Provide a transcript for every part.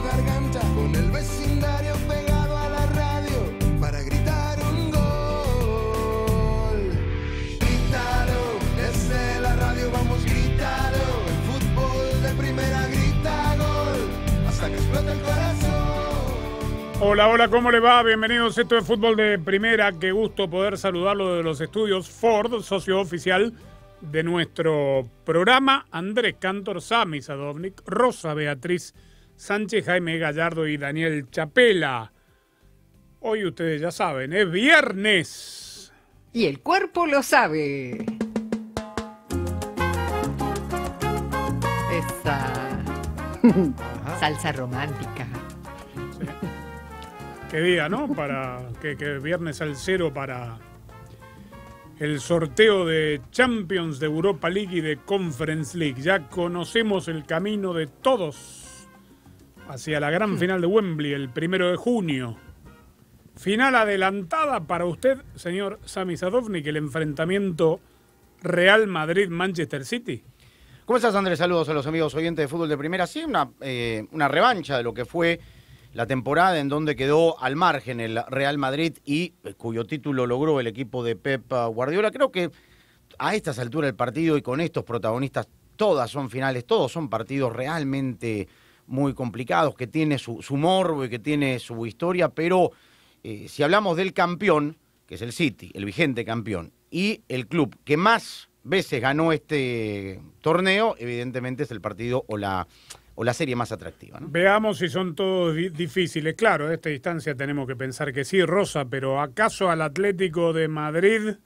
garganta, con el vecindario pegado a la radio para gritar un gol. Grítalo, desde la radio vamos grítalo. El fútbol de primera grita gol hasta que explota el corazón. Hola, hola, ¿cómo le va? Bienvenidos. Esto es Fútbol de Primera. Qué gusto poder saludarlo de los estudios Ford, socio oficial de nuestro programa. Andrés Cantor, Sami Sadovnik, Rosa Beatriz Sánchez, Jaime Gallardo y Daniel Chapela. Hoy ustedes ya saben, es viernes. Y el cuerpo lo sabe. Esa salsa romántica. Qué día, ¿no? Para que, que viernes al cero para el sorteo de Champions de Europa League y de Conference League. Ya conocemos el camino de todos hacia la gran final de Wembley el primero de junio. Final adelantada para usted, señor Sami Sadovnik, el enfrentamiento Real Madrid-Manchester City. ¿Cómo estás, Andrés? Saludos a los amigos oyentes de fútbol de primera. Sí, una, eh, una revancha de lo que fue la temporada en donde quedó al margen el Real Madrid y eh, cuyo título logró el equipo de Pep Guardiola. Creo que a estas alturas del partido y con estos protagonistas, todas son finales, todos son partidos realmente muy complicados, que tiene su, su morbo y que tiene su historia, pero eh, si hablamos del campeón, que es el City, el vigente campeón, y el club que más veces ganó este torneo, evidentemente es el partido o la, o la serie más atractiva. Veamos si son todos di- difíciles. Claro, a esta distancia tenemos que pensar que sí, Rosa, pero ¿acaso al Atlético de Madrid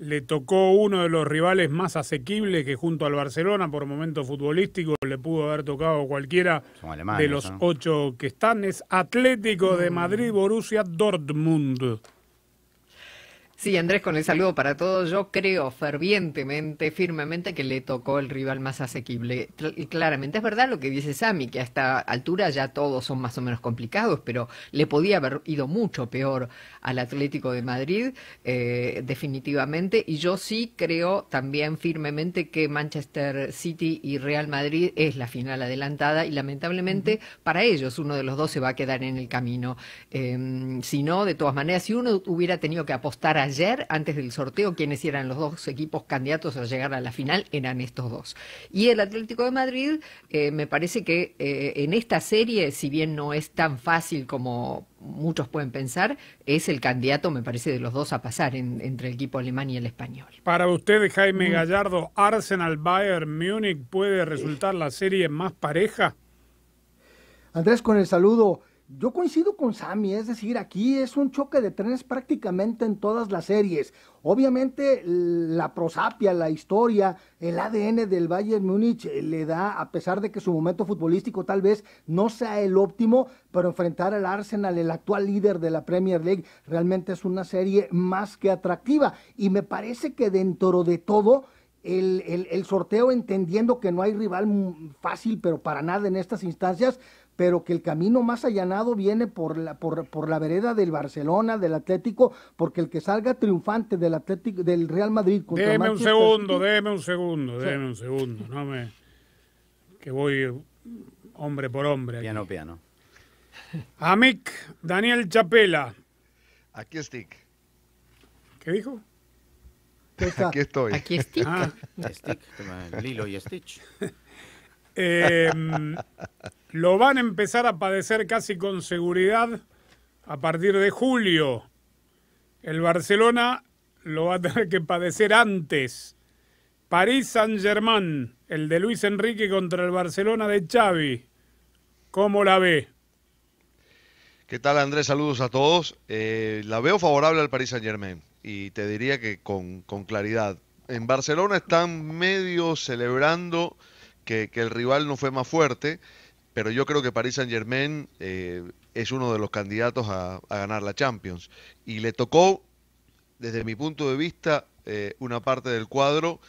le tocó uno de los rivales más asequibles que junto al Barcelona por momento futbolístico le pudo haber tocado cualquiera alemanes, de los ¿no? ocho que están? Es Atlético de Madrid, Borussia Dortmund. Sí, Andrés, con el saludo para todos, yo creo fervientemente, firmemente que le tocó el rival más asequible. Y claramente es verdad lo que dice Sami, que a esta altura ya todos son más o menos complicados, pero le podía haber ido mucho peor al Atlético de Madrid, eh, definitivamente. Y yo sí creo también firmemente que Manchester City y Real Madrid es la final adelantada y lamentablemente para ellos uno de los dos se va a quedar en el camino. Eh, si no, de todas maneras, si uno hubiera tenido que apostar ayer, antes del sorteo, quienes eran los dos equipos candidatos a llegar a la final, eran estos dos. Y el Atlético de Madrid, eh, me parece que eh, en esta serie, si bien no es tan fácil como muchos pueden pensar, es el candidato, me parece, de los dos a pasar en- entre el equipo alemán y el español. Para usted, Jaime Gallardo, ¿Arsenal-Bayern Múnich puede resultar la serie más pareja? Andrés, con el saludo. Yo coincido con Sammy, es decir, aquí es un choque de trenes prácticamente en todas las series. Obviamente la prosapia, la historia, el ADN del Bayern Múnich eh, le da, a pesar de que su momento futbolístico tal vez no sea el óptimo, pero enfrentar al Arsenal, el actual líder de la Premier League, realmente es una serie más que atractiva. Y me parece que dentro de todo, el, el- el sorteo, entendiendo que no hay rival fácil, pero para nada en estas instancias, pero que el camino más allanado viene por la, por, por la vereda del Barcelona, del Atlético, porque el que salga triunfante del Atlético, del Real Madrid contra Déjeme un Manchester segundo, City, déjeme un segundo, déjeme un segundo. No me. Que voy hombre por hombre. aquí. Piano, piano. Amic, Daniel Chapela. Aquí stick. ¿Qué dijo? Aquí estoy. Aquí está. Ah, Stick, Lilo y Stitch. eh, lo van a empezar a padecer casi con seguridad a partir de julio. El Barcelona lo va a tener que padecer antes. París Saint-Germain, el de Luis Enrique contra el Barcelona de Xavi. ¿Cómo la ve? ¿Qué tal Andrés? Saludos a todos. Eh, la veo favorable al Paris Saint Germain y te diría que con, con claridad. En Barcelona están medio celebrando que, el rival no fue más fuerte, pero yo creo que Paris Saint Germain eh, es uno de los candidatos a, ganar la Champions. Y le tocó, desde mi punto de vista, eh, una parte del cuadro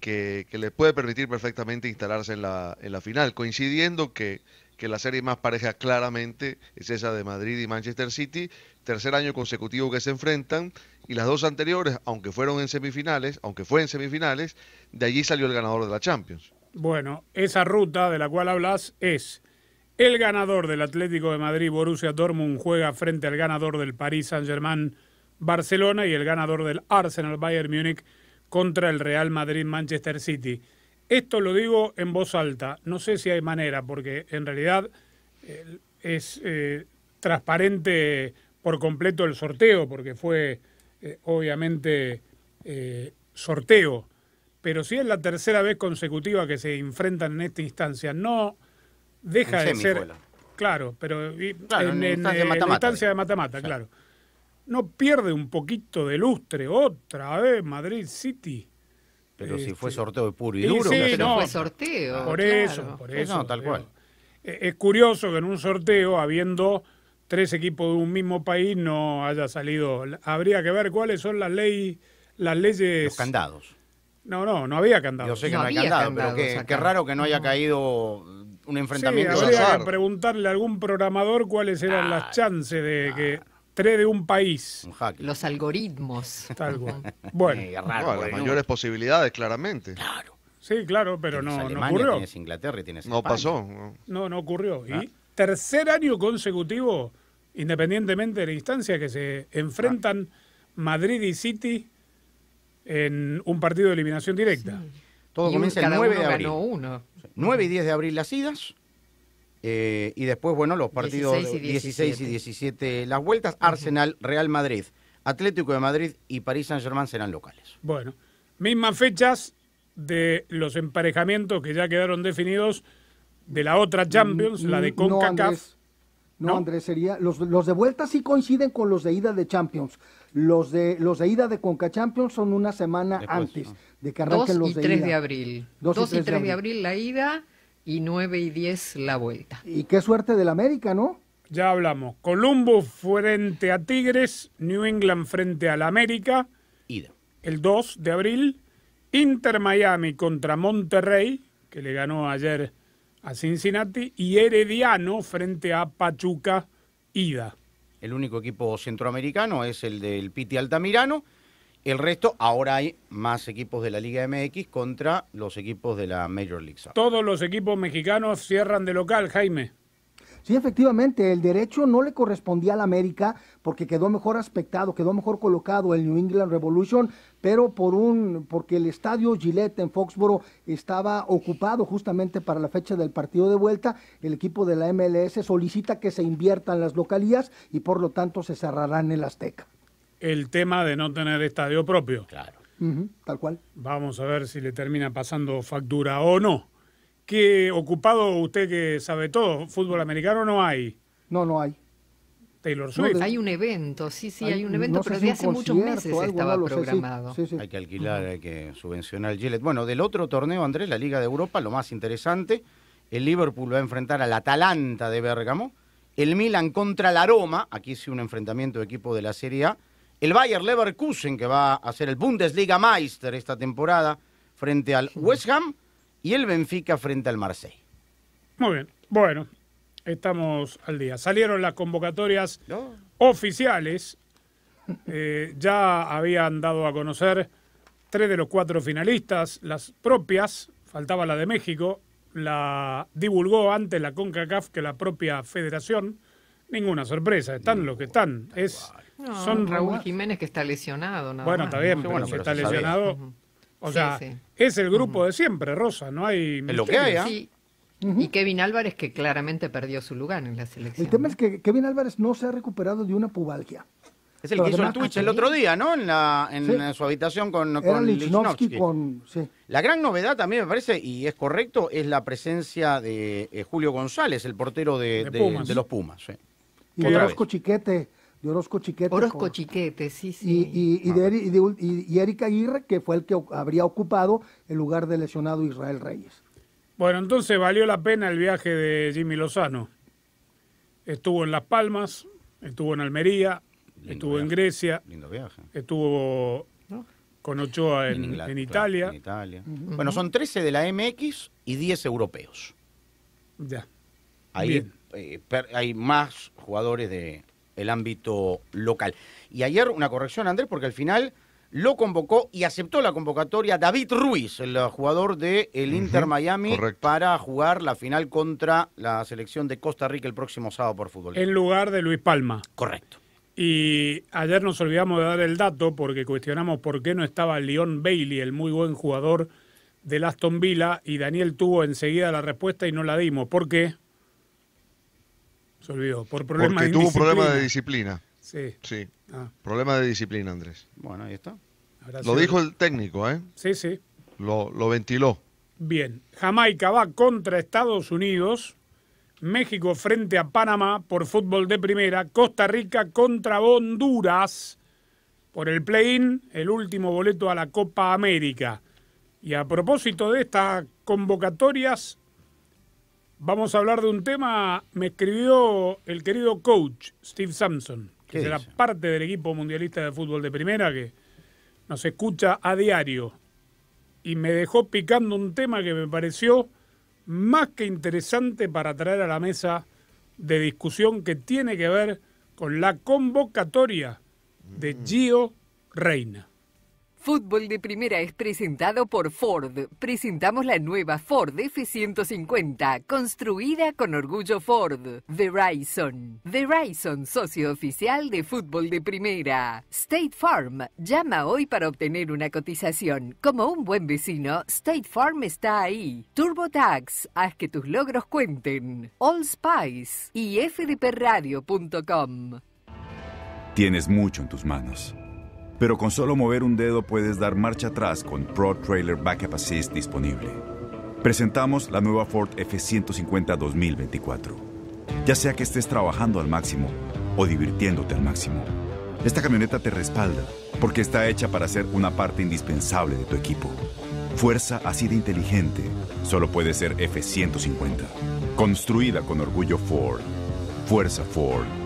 que, le puede permitir perfectamente instalarse en la, en la final, coincidiendo que, que la serie más pareja claramente es esa de Madrid y Manchester City, tercer año consecutivo que se enfrentan, y las dos anteriores, aunque fueron en semifinales, aunque fue en semifinales, de allí salió el ganador de la Champions. Bueno, esa ruta de la cual hablas es El ganador del Atlético de Madrid, Borussia Dortmund, juega frente al ganador del Paris Saint-Germain, Barcelona, y el ganador del Arsenal, Bayern Múnich, contra el Real Madrid, Manchester City. Esto lo digo en voz alta, no sé si hay manera, porque en realidad es eh, transparente por completo el sorteo, porque fue eh, obviamente eh, sorteo, pero si es la tercera vez consecutiva que se enfrentan en esta instancia, no deja En de ser... Claro, pero y- Claro, en, en en, instancia eh, de mata-mata, instancia de mata-mata, Sí. claro. No pierde un poquito de lustre otra vez Madrid City. Pero si Este, fue sorteo de puro y duro. sí, no, fue sorteo. Por claro. eso, por eso. no, tal cual. Eh, Es curioso que en un sorteo, habiendo tres equipos de un mismo país, no haya salido. Habría que ver cuáles son las leyes, las leyes. Los candados. No, no, no había candado. Yo sé que No había candado, pero qué, raro que no haya caído un enfrentamiento. habría que preguntarle a algún programador cuáles eran las chances de que tres de un país. Un. Los algoritmos. Tal cual. Bueno, Eh, No, las no- mayores posibilidades, claramente. sí, claro, pero Tienes no, no ocurrió. Tienes Inglaterra y tienes No España. pasó. no. No, no ocurrió. Ah. Y tercer año consecutivo, independientemente de la instancia, que se enfrentan Madrid y City en un partido de eliminación directa. Todo Y comienza el cada 9 uno de abril. ganó uno. 9 y 10 de abril las idas. eh, y después, bueno, los partidos 16 y 16 y 17 las vueltas. Arsenal, Real Madrid, Atlético de Madrid y París Saint-Germain serán locales. Bueno, mismas fechas de los emparejamientos que ya quedaron definidos de la otra Champions, la de Mm, No, CONCACAF. Andrés. No, ¿No? Andrés, sería. Los, los de vuelta sí coinciden con los de ida de Champions. Los de, los de ida de Conca Champions son una semana Después, antes ¿no? de que 2 arranquen los y de 3 ida. de abril. Dos 2 y y 3 de 3 de abril. abril la ida y 9 y 10 la vuelta. Y qué suerte del América, ¿no? Ya hablamos. Columbus frente a Tigres, New England frente al América, Ida. el 2 de abril. Inter Miami contra Monterrey, que le ganó ayer a Cincinnati. Y Herediano frente a Pachuca, ida. El único equipo centroamericano es el del Piti Altamirano. El resto, ahora hay más equipos de la Liga MX contra los equipos de la Major League Soccer. Todos los equipos mexicanos cierran de local, Jaime. Sí, efectivamente, el derecho no le correspondía al América porque quedó mejor aspectado, quedó mejor colocado el New England Revolution, pero por un porque el estadio Gillette en Foxboro estaba ocupado justamente para la fecha del partido de vuelta, el equipo de la MLS solicita que se inviertan las localías y por lo tanto se cerrarán el Azteca. El tema de no tener estadio propio. Claro. Tal cual. Vamos a ver si le termina pasando factura o no. ¿Qué ocupado usted que sabe todo? ¿Fútbol americano no hay? No, no hay. Taylor No, Swift. de- Hay un evento, sí, sí, Hay- hay, un evento, no pero si de un hace muchos meses algo, estaba no lo sé, sí, programado. sí, sí. Hay que alquilar, hay que subvencionar el Gillette. Bueno, del otro torneo, Andrés, la Liga de Europa, lo más interesante, el Liverpool va a enfrentar al Atalanta de Bérgamo, el Milan contra la Roma, aquí sí un enfrentamiento de equipo de la Serie A, el Bayer Leverkusen, que va a ser el Bundesliga Meister esta temporada, frente al West Ham, y el Benfica frente al Marseille. Muy bien. Bueno, estamos al día. Salieron las convocatorias ¿No? oficiales. Eh, ya habían dado a conocer tres de los cuatro finalistas, las propias, faltaba la de México, la divulgó antes la CONCACAF que la propia federación. Ninguna sorpresa, están los que están. Es, No, son Raúl Jiménez que está lesionado. nada Bueno, más, está bien, ¿no? pero bueno, si está lesionado. O Sí, sea, sí. es el grupo de siempre, Rosa, no hay. Es lo que hay, ¿ah? Sí. Y Kevin Álvarez que claramente perdió su lugar en la selección. El tema es que Kevin Álvarez no se ha recuperado de una pubalgia. Es el Pero que hizo el Twitch el otro día, ¿no? En, la, en Sí. su habitación con, Era con Lichnowsky Lichnowsky. con... Sí. La gran novedad también me parece, y es correcto, es la presencia de eh, Julio González, el portero de, De de- Pumas. de los Pumas. sí. Y de Otra Orozco vez. Chiquete, de Orozco Chiquete. Orozco con- Chiquete, sí, y, sí. y, y de, y de ul- y- y Eric Aguirre, que fue el que habría ocupado el lugar del lesionado Israel Reyes. Bueno, entonces valió la pena el viaje de Jimmy Lozano. Estuvo en Las Palmas, estuvo en Almería, Lindo estuvo en. Grecia, Lindo viaje. estuvo con Ochoa en, Italia. en Italia. Bueno, son 13 de la MX y 10 europeos. Ya. Ahí Bien. eh, per- hay más jugadores del ámbito local. Y ayer una corrección, Andrés, porque al final lo convocó y aceptó la convocatoria David Ruiz, el jugador del el Inter Miami, correcto. para jugar la final contra la selección de Costa Rica el próximo sábado por fútbol. En lugar de Luis Palma. Correcto. Y ayer nos olvidamos de dar el dato porque cuestionamos por qué no estaba Leon Bailey, el muy buen jugador del Aston Villa, y Daniel tuvo enseguida la respuesta y no la dimos. ¿Por qué? Se olvidó. Por problemas Porque de tuvo un problema de disciplina. Sí. Sí, Ah, problema de disciplina, Andrés. Bueno, ahí está. Lo dijo el técnico, ¿eh? Sí, sí. Lo, lo ventiló. Bien. Jamaica va contra Estados Unidos. México frente a Panamá por fútbol de primera. Costa Rica contra Honduras por el play-in, el último boleto a la Copa América. Y a propósito de estas convocatorias, vamos a hablar de un tema. Me escribió el querido coach Steve Sampson, que ¿Qué será dice? parte del equipo mundialista de fútbol de primera, que nos escucha a diario y me dejó picando un tema que me pareció más que interesante para traer a la mesa de discusión que tiene que ver con la convocatoria de Gio Reina. Fútbol de Primera es presentado por Ford. Presentamos la nueva Ford F-150, construida con orgullo Ford. Verizon. Verizon, socio oficial de Fútbol de Primera. State Farm. Llama hoy para obtener una cotización. Como un buen vecino, State Farm está ahí. TurboTax. Haz que tus logros cuenten. All Spice y fdpradio.com. Tienes mucho en tus manos. Pero con solo mover un dedo puedes dar marcha atrás con Pro Trailer Backup Assist disponible. Presentamos la nueva Ford F150 2024. Ya sea que estés trabajando al máximo o divirtiéndote al máximo, esta camioneta te respalda porque está hecha para ser una parte indispensable de tu equipo. Fuerza así de inteligente solo puede ser F150. Construida con orgullo Ford. Fuerza Ford.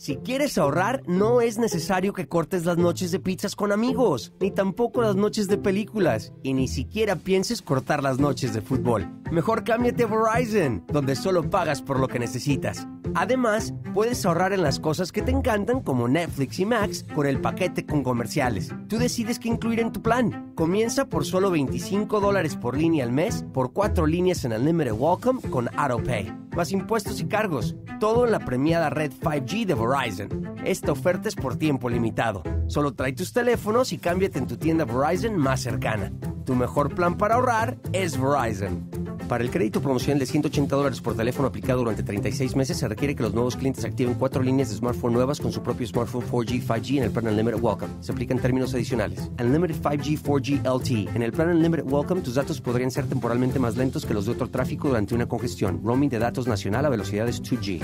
Si quieres ahorrar, no es necesario que cortes las noches de pizzas con amigos, ni tampoco las noches de películas, y ni siquiera pienses cortar las noches de fútbol. Mejor cámbiate a Verizon, donde solo pagas por lo que necesitas. Además, puedes ahorrar en las cosas que te encantan como Netflix y Max con el paquete con comerciales. Tú decides qué incluir en tu plan. Comienza por solo 25 dólares por línea al mes, por cuatro líneas en Unlimited Welcome con AutoPay. Más impuestos y cargos. Todo en la premiada red 5G de Verizon. Esta oferta es por tiempo limitado. Solo trae tus teléfonos y cámbiate en tu tienda Verizon más cercana. Tu mejor plan para ahorrar es Verizon. Para el crédito promocional de 180 dólares por teléfono aplicado durante 36 meses, se requiere que los nuevos clientes activen cuatro líneas de smartphone nuevas con su propio smartphone 4G, 5G en el plan Unlimited Welcome. Se aplican términos adicionales. Unlimited 5G, 4G LTE. En el plan Unlimited Welcome, tus datos podrían ser temporalmente más lentos que los de otro tráfico durante una congestión. Roaming de datos nacional a velocidades 2G.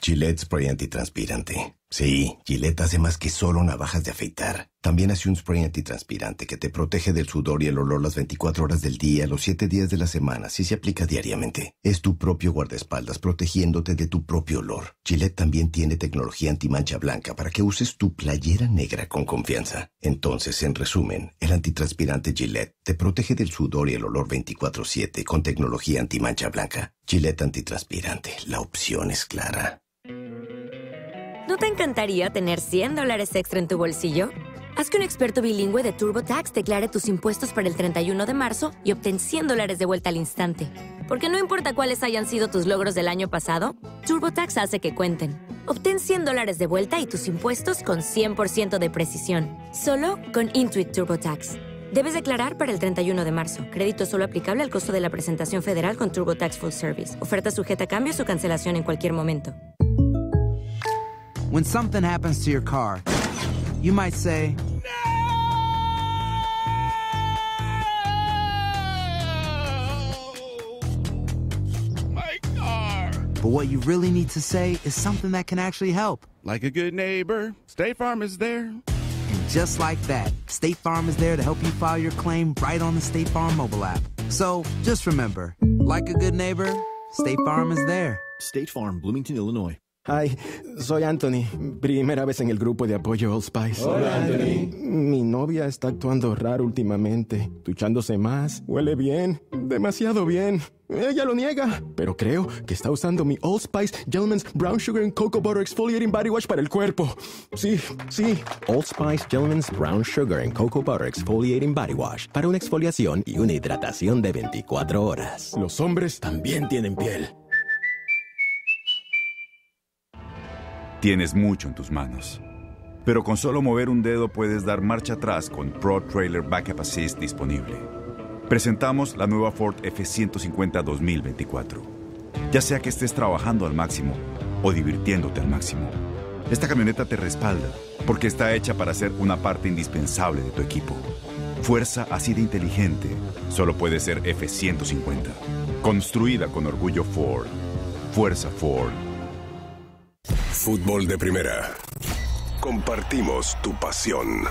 Gillette Spray antitranspirante. Sí, Gillette hace más que solo navajas de afeitar. También hace un spray antitranspirante que te protege del sudor y el olor las 24 horas del día, los 7 días de la semana, si se aplica diariamente. Es tu propio guardaespaldas protegiéndote de tu propio olor. Gillette también tiene tecnología antimancha blanca para que uses tu playera negra con confianza. Entonces, en resumen, el antitranspirante Gillette te protege del sudor y el olor 24/7 con tecnología antimancha blanca. Gillette antitranspirante, la opción es clara. ¿No te encantaría tener 100 dólares extra en tu bolsillo? Haz que un experto bilingüe de TurboTax declare tus impuestos para el 31 de marzo y obtén 100 dólares de vuelta al instante. Porque no importa cuáles hayan sido tus logros del año pasado, TurboTax hace que cuenten. Obtén 100 dólares de vuelta y tus impuestos con 100% de precisión. Solo con Intuit TurboTax. Debes declarar para el 31 de marzo. Crédito solo aplicable al costo de la presentación federal con TurboTax Full Service. Oferta sujeta a cambios o cancelación en cualquier momento. When something happens to your car, you might say, My car. but what you really need to say is something that can actually help. Like a good neighbor, State Farm is there. And just like that, State Farm is there to help you file your claim right on the State Farm mobile app. So just remember, like a good neighbor, State Farm is there. State Farm, Bloomington, Illinois. Hi, soy Anthony. Primera vez en el grupo de apoyo Old Spice. Hola, Anthony. Mi novia está actuando raro últimamente, duchándose más, huele bien, demasiado bien. Ella lo niega, pero creo que está usando mi Old Spice Gentleman's Brown Sugar and Cocoa Butter Exfoliating Body Wash para el cuerpo. Sí, sí. Old Spice Gentleman's Brown Sugar and Cocoa Butter Exfoliating Body Wash para una exfoliación y una hidratación de 24 horas. Los hombres también tienen piel. Tienes mucho en tus manos. Pero con solo mover un dedo puedes dar marcha atrás con Pro Trailer Backup Assist disponible. Presentamos la nueva Ford F150 2024. Ya sea que estés trabajando al máximo o divirtiéndote al máximo, esta camioneta te respalda porque está hecha para ser una parte indispensable de tu equipo. Fuerza así de inteligente solo puede ser F150. Construida con orgullo Ford. Fuerza Ford. Fútbol de primera. Compartimos tu pasión.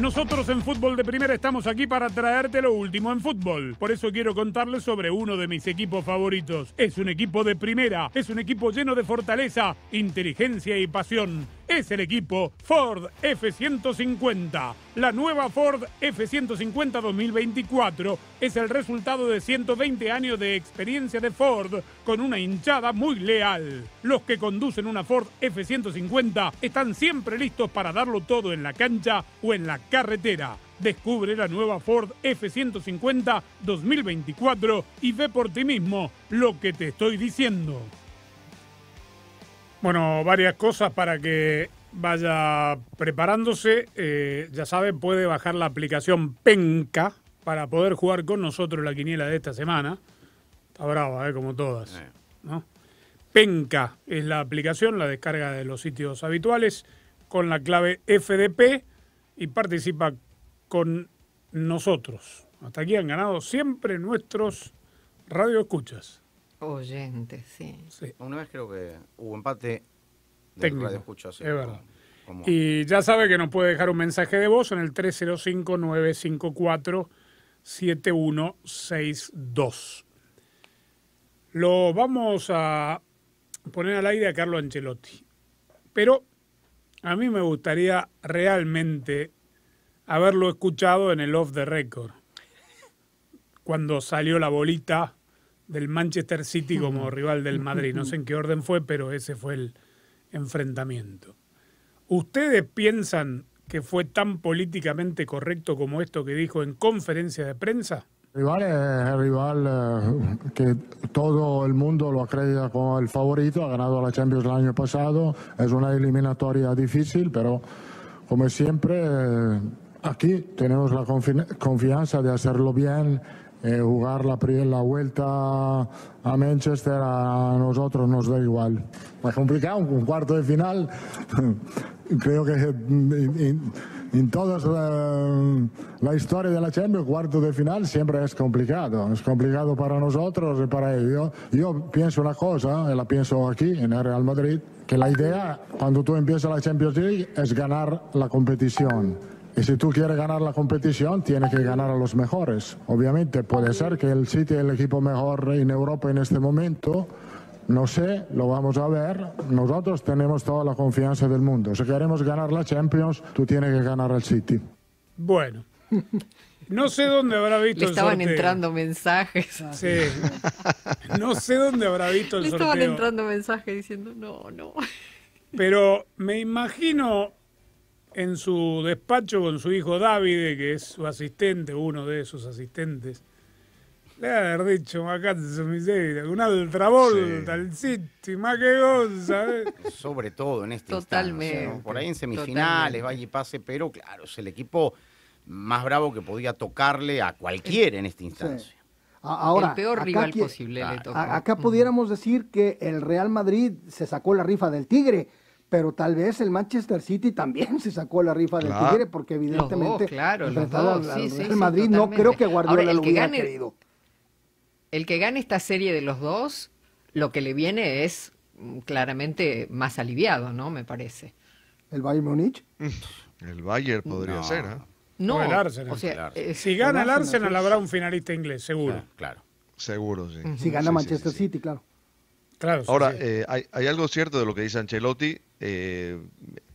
Nosotros en Fútbol de Primera estamos aquí para traerte lo último en fútbol. Por eso quiero contarles sobre uno de mis equipos favoritos. Es un equipo de primera, es un equipo lleno de fortaleza, inteligencia y pasión. Es el equipo Ford F150. La nueva Ford F150 2024 es el resultado de 120 años de experiencia de Ford con una hinchada muy leal. Los que conducen una Ford F150 están siempre listos para darlo todo en la cancha o en la carretera. Descubre la nueva Ford F150 2024 y ve por ti mismo lo que te estoy diciendo. Bueno, varias cosas para que vaya preparándose. Eh, ya saben, puede bajar la aplicación Penca para poder jugar con nosotros la quiniela de esta semana. Está brava, ¿eh? como todas. ¿no? Penca es la aplicación, la descarga de los sitios habituales con la clave FDP y participa con nosotros. Hasta aquí han ganado siempre nuestros radioescuchas. Oyentes, sí. Una vez creo que hubo empate de Técnico, radio escucha, sí, es verdad. como- Y ya sabe que nos puede dejar un mensaje de voz en el 305-954-7162. Lo vamos a poner al aire a Carlo Ancelotti. Pero a mí me gustaría realmente haberlo escuchado en el off the record. Cuando salió la bolita del Manchester City como rival del Madrid. No sé en qué orden fue, pero ese fue el enfrentamiento. ¿Ustedes piensan que fue tan políticamente correcto como esto que dijo en conferencia de prensa? El rival es el rival eh, que todo el mundo lo acredita como el favorito, ha ganado la Champions el año pasado, es una eliminatoria difícil, pero como siempre eh, aquí tenemos la confi- confianza de hacerlo bien, eh, jugar la, vuelta a Manchester a nosotros nos da igual. Es complicado, un cuarto de final, creo que en, en toda la, la historia de la Champions, cuarto de final siempre es complicado. Es complicado para nosotros y para ellos. Yo, pienso una cosa, y la pienso aquí en el Real Madrid, que la idea cuando tú empiezas la Champions League es ganar la competición. Y si tú quieres ganar la competición, tienes que ganar a los mejores. Obviamente puede ser que el City es el equipo mejor en Europa en este momento. No sé, lo vamos a ver. Nosotros tenemos toda la confianza del mundo. Si queremos ganar la Champions, tú tienes que ganar al City. Bueno, no sé dónde habrá visto Le el estaban sorteo. entrando mensajes. Sí. No sé dónde habrá visto el Le estaban sorteo. entrando mensajes diciendo, no, no. Pero me imagino en su despacho con su hijo David, que es su asistente, uno de sus asistentes, le ha haber dicho, ma cazzo miseria, una altra volta, el City, ma che cosa, eh". Sobre todo en este Totalmente, ¿no? Por ahí en semifinales, vaya y pase, pero claro, es el equipo más bravo que podía tocarle a cualquiera en esta instancia. Ahora, el peor acá rival posible le tocó. Acá pudiéramos decir que el Real Madrid se sacó la rifa del Tigre, pero tal vez el Manchester City también se sacó la rifa del Claro. Tigre, porque Los dos, evidentemente claro, los dos, sí, sí, Madrid no creo que Guardiola Ahora, el lo que hubiera gane- querido. El que gane esta serie de los dos, lo que le viene es mm, claramente más aliviado, ¿no? Me parece. ¿El Bayern Múnich? El Bayern podría No. ser, ¿eh? No, O el Arsenal. o sea, eh, si gana el el Arsenal Arsenal, habrá un finalista inglés, seguro. Claro. Seguro, sí. Si gana Manchester sí. City, claro. Claro, Ahora, sí. eh, hay, hay algo cierto de lo que dice Ancelotti, eh,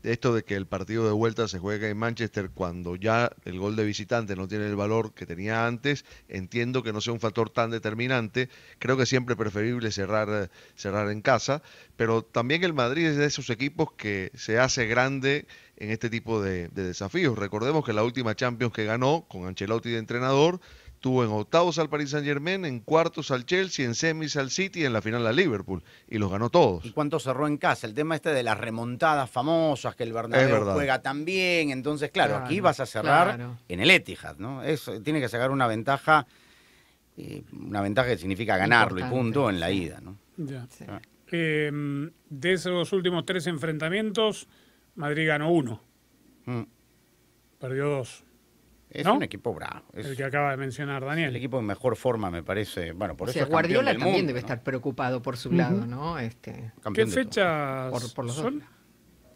esto de que el partido de vuelta se juega en Manchester cuando ya el gol de visitante no tiene el valor que tenía antes, entiendo que no sea un factor tan determinante, creo que siempre es preferible cerrar, cerrar en casa, pero también el Madrid es de esos equipos que se hace grande en este tipo de, de desafíos. Recordemos que la última Champions que ganó con Ancelotti de entrenador, tuvo en octavos al Paris Saint Germain, en cuartos al Chelsea, en semis al City y en la final al Liverpool. Y los ganó todos. ¿Y cuánto cerró en casa? El tema este de las remontadas famosas, que el Bernabéu juega tan bien. Entonces, claro, Claro, aquí vas a cerrar claro. en el Etihad, ¿no? Es, tiene que sacar una ventaja, eh, una ventaja que significa ganarlo y punto en la ida, ¿no? Ya. Sí. Eh, de esos últimos tres enfrentamientos, Madrid ganó uno, Mm. perdió dos. Es ¿No? un equipo bravo. Es El que acaba de mencionar el Daniel. equipo en mejor forma, me parece. Bueno, por O eso sea, es Guardiola del también mundo, debe ¿no? estar preocupado por su lado, ¿no? Este, ¿Qué Campeón fechas Por- por los dos. son?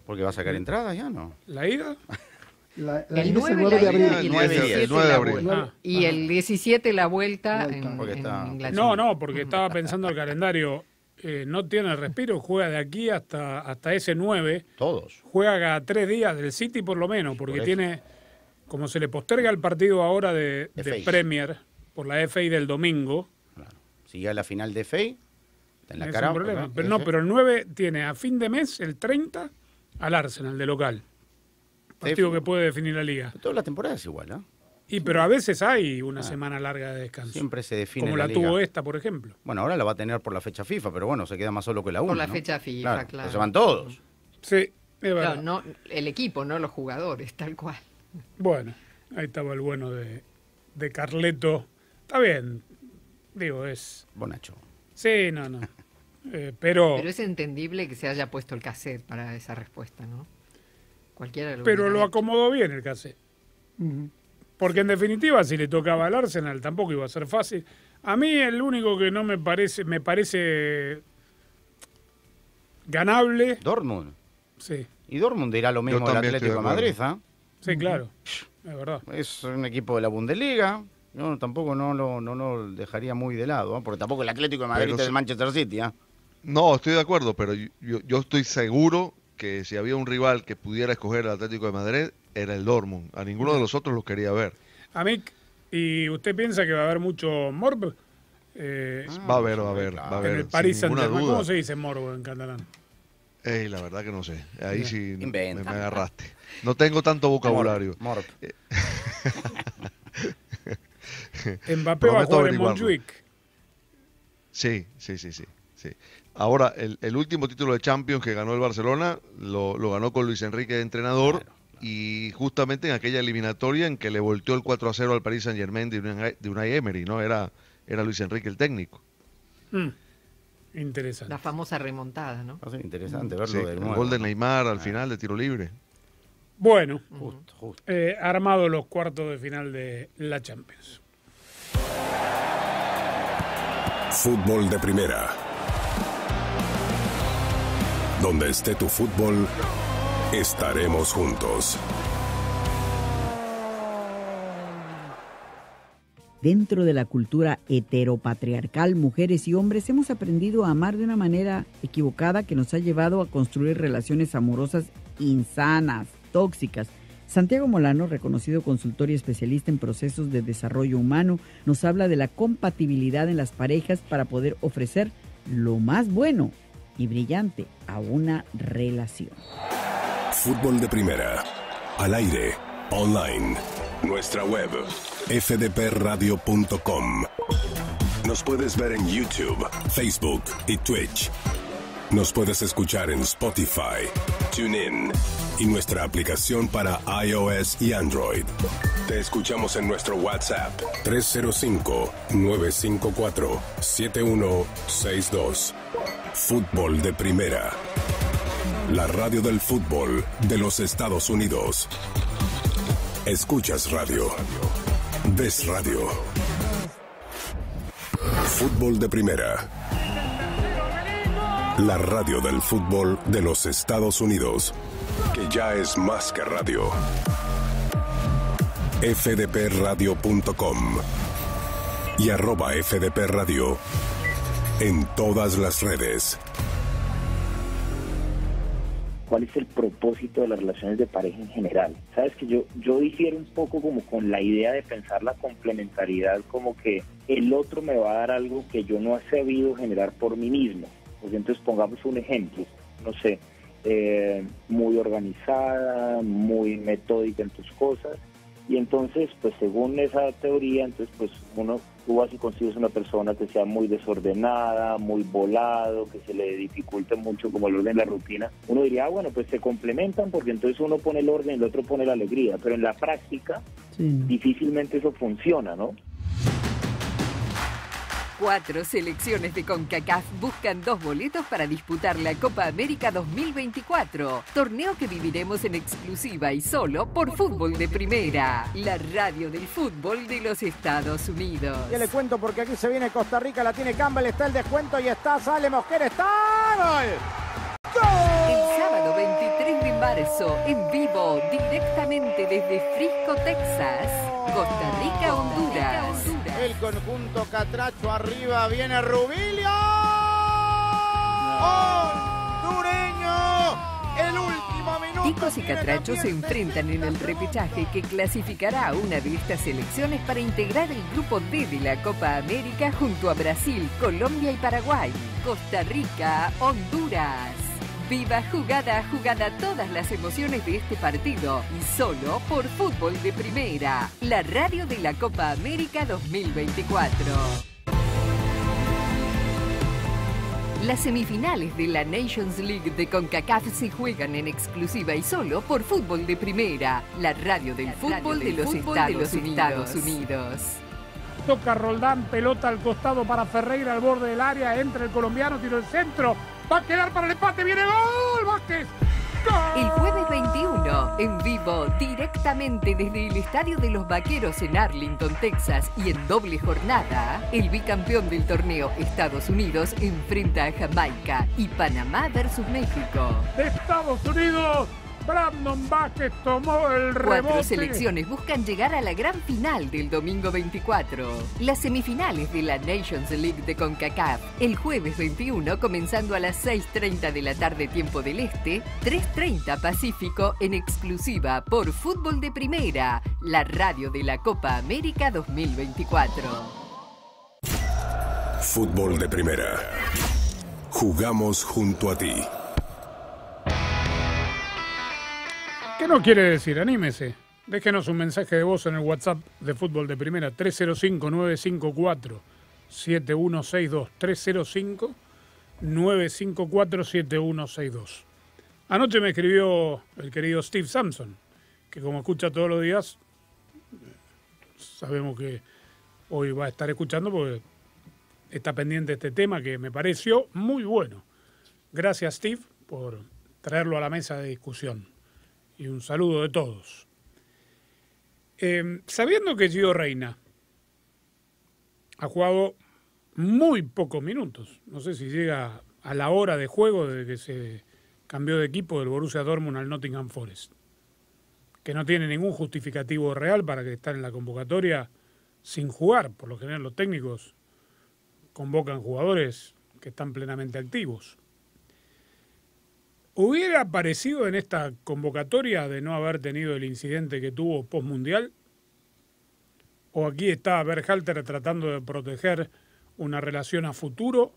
Porque va a sacar entradas ya, ¿no? ¿La ida? La, la el ida es 9, el 9 de abril. y el 9 de- 17 el 9 de la abril. vuelta. Ah, y el 17 la vuelta Vuelta. en, en está- Inglaterra. No, no, porque estaba pensando el calendario. eh, no tiene respiro, juega de aquí hasta, hasta ese 9. Todos. Juega cada tres días del City por lo menos, porque Por eso. tiene, como se le posterga el partido ahora de. Premier por la FA del domingo, Si llega a la final de FEI, está en la es cara. un problema. Pero no, pero el 9 tiene a fin de mes, el 30, al Arsenal de local. Partido que puede definir la liga. Toda la temporada es igual, ¿ah? Y pero a veces hay una Ah. semana larga de descanso. Siempre se define como la la, liga. tuvo esta, por ejemplo. Bueno, ahora la va a tener por la fecha FIFA, pero bueno, se queda más solo que la 1. Por la fecha FIFA, claro. Se van todos. Sí, es verdad. Claro, no, el equipo, no los jugadores, tal cual. Bueno, ahí estaba el bueno de, de Carleto. Está bien. Digo, es. Bonacho. Sí, no, no. Eh, pero, Pero es entendible que se haya puesto el cassette para esa respuesta, ¿no? Cualquiera lo pero lo hecho. acomodó bien el cassette. Porque en definitiva, si le tocaba al Arsenal, tampoco iba a ser fácil. A mí el único que no me parece, me parece ganable. Dortmund. Sí, Y Dortmund dirá lo mismo del Atlético de Madrid. ¿ah? Sí, claro. Es verdad. Es un equipo de la Bundesliga. Yo tampoco no lo, no lo dejaría muy de lado, ¿ah? porque tampoco el Atlético de Madrid Pero es del sí- Manchester City, ¿ah? No, estoy de acuerdo, pero yo, yo- estoy seguro que si había un rival que pudiera escoger el Atlético de Madrid, era el Dortmund. A ninguno de los otros los quería ver. Amic, ¿y usted piensa que va a haber mucho morbo? Eh, Va a haber, va a haber, va a en haber. el ninguna Saint-Germain. duda. ¿Cómo se dice morbo en catalán? Ey, la verdad que no sé. Ahí sí me agarraste. No tengo tanto vocabulario. Morp. Mbappé va a jugar en. Montjuic. Sí, sí, sí, sí. sí. Ahora, el, el último título de Champions que ganó el Barcelona lo, lo ganó con Luis Enrique de entrenador y justamente en aquella eliminatoria en que le volteó el 4 a 0 al Paris Saint Germain de Unai, de Unai Emery, ¿no? Era, era Luis Enrique el técnico. Mm, Interesante. La famosa remontada, ¿no? Va a ser interesante verlo Sí, de el gol de Neymar al final de tiro libre. Bueno, Justo, justo. eh, armado los cuartos de final de la Champions. Fútbol de primera. Donde esté tu fútbol, estaremos juntos. Dentro de la cultura heteropatriarcal, mujeres y hombres hemos aprendido a amar de una manera equivocada que nos ha llevado a construir relaciones amorosas insanas, tóxicas. Santiago Molano, reconocido consultor y especialista en procesos de desarrollo humano, nos habla de la compatibilidad en las parejas para poder ofrecer lo más bueno y brillante a una relación. Fútbol de primera. Al aire. Online. Nuestra web. fdpradio.com. Nos puedes ver en YouTube, Facebook y Twitch. Nos puedes escuchar en Spotify, TuneIn y nuestra aplicación para iOS y Android. Te escuchamos en nuestro WhatsApp 305-954-7162. Fútbol de primera. La radio del fútbol de los Estados Unidos. Escuchas radio. Ves radio. Fútbol de primera. La radio del fútbol de los Estados Unidos. Que ya es más que radio. fdpradio.com y arroba fdpradio en todas las redes. cuál es el propósito de las relaciones de pareja en general. Sabes que yo, yo difiero un poco como con la idea de pensar la complementariedad como que el otro me va a dar algo que yo no he sabido generar por mí mismo. Entonces pongamos un ejemplo, no sé, eh, muy organizada, muy metódica en tus cosas. Y entonces, pues según esa teoría, entonces pues uno, tú vas y consigues una persona que sea muy desordenada, muy volado, que se le dificulte mucho como el orden, la rutina. Uno diría, ah, bueno, pues se complementan porque entonces uno pone el orden y el otro pone la alegría. Pero en la práctica, difícilmente eso funciona, ¿no? Cuatro selecciones de CONCACAF buscan dos boletos para disputar la Copa América 2024, torneo que viviremos en exclusiva y solo por Fútbol de Primera, la radio del fútbol de los Estados Unidos. Ya le cuento porque aquí se viene Costa Rica, la tiene Campbell, está el descuento y está, sale Mosquera, está. ¡Gol! El sábado 23 de marzo, en vivo, directamente desde Frisco, Texas, Costa Rica, Honduras. El conjunto Catracho arriba, viene Rubilio. ¡Hondureño! El último minuto. Ticos y Catrachos se enfrentan en el repechaje que clasificará a una de estas selecciones para integrar el grupo D de la Copa América junto a Brasil, Colombia y Paraguay, Costa Rica, Honduras. Viva jugada a jugada todas las emociones de este partido y solo por Fútbol de Primera, la radio de la Copa América 2024. Las semifinales de la Nations League de CONCACAF se juegan en exclusiva y solo por Fútbol de Primera, la radio del fútbol, de, los Estados Estados Unidos. Toca Roldán, pelota al costado para Ferreira al borde del área, entra el colombiano, tiro el centro, va a quedar para el empate, viene gol, Vázquez. El jueves 21, en vivo, directamente desde el Estadio de los Vaqueros en Arlington, Texas, y en doble jornada, el bicampeón del torneo Estados Unidos enfrenta a Jamaica y Panamá versus México. Estados Unidos, Brandon Vázquez tomó el rebote. Cuatro selecciones buscan llegar a la gran final del domingo 24. Las semifinales de la Nations League de CONCACAF, el jueves 21, comenzando a las 6.30 de la tarde tiempo del Este, 3.30 Pacífico, en exclusiva por Fútbol de Primera, la radio de la Copa América 2024. Fútbol de Primera. Jugamos junto a ti. ¿Qué no quiere decir? Anímese. Déjenos un mensaje de voz en el WhatsApp de Fútbol de Primera 305-954-7162. 305-954-7162. Anoche me escribió el querido Steve Sampson, que como escucha todos los días, sabemos que hoy va a estar escuchando porque está pendiente este tema que me pareció muy bueno. Gracias Steve por traerlo a la mesa de discusión y un saludo de todos. Eh, sabiendo que Gio Reina ha jugado muy pocos minutos, no sé si llega a la hora de juego desde que se cambió de equipo del Borussia Dortmund al Nottingham Forest, que no tiene ningún justificativo real para que esté en la convocatoria sin jugar. Por lo general los técnicos convocan jugadores que están plenamente activos. ¿Hubiera aparecido en esta convocatoria de no haber tenido el incidente que tuvo postmundial? ¿O aquí está Berhalter tratando de proteger una relación a futuro,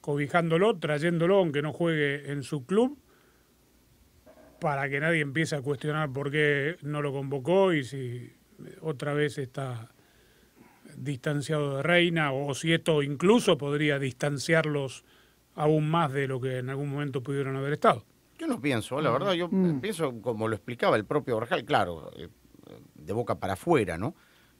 cobijándolo, trayéndolo aunque no juegue en su club, para que nadie empiece a cuestionar por qué no lo convocó y si otra vez está distanciado de Reina o si esto incluso podría distanciarlos aún más de lo que en algún momento pudieron haber estado. Yo no pienso, la verdad, yo Mm. pienso como lo explicaba el propio Borjal, claro, eh, de boca para afuera, ¿no?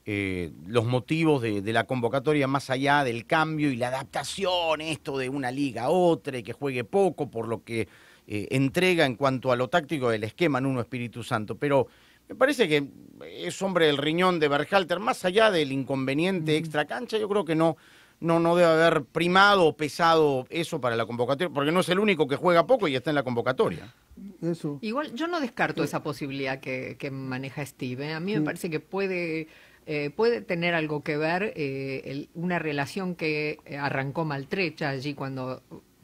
Eh, los motivos de, de la convocatoria más allá del cambio y la adaptación, esto de una liga a otra y que juegue poco por lo que eh, entrega en cuanto a lo táctico del esquema en uno Espíritu Santo, pero me parece que es hombre del riñón de Berhalter, más allá del inconveniente extra cancha, yo creo que no, no, no debe haber primado o pesado eso para la convocatoria, porque no es el único que juega poco y está en la convocatoria. Eso. Igual yo no descarto esa posibilidad que, que maneja Steve. ¿eh? A mí me parece que puede eh, puede tener algo que ver eh, el- una relación que arrancó maltrecha allí cuando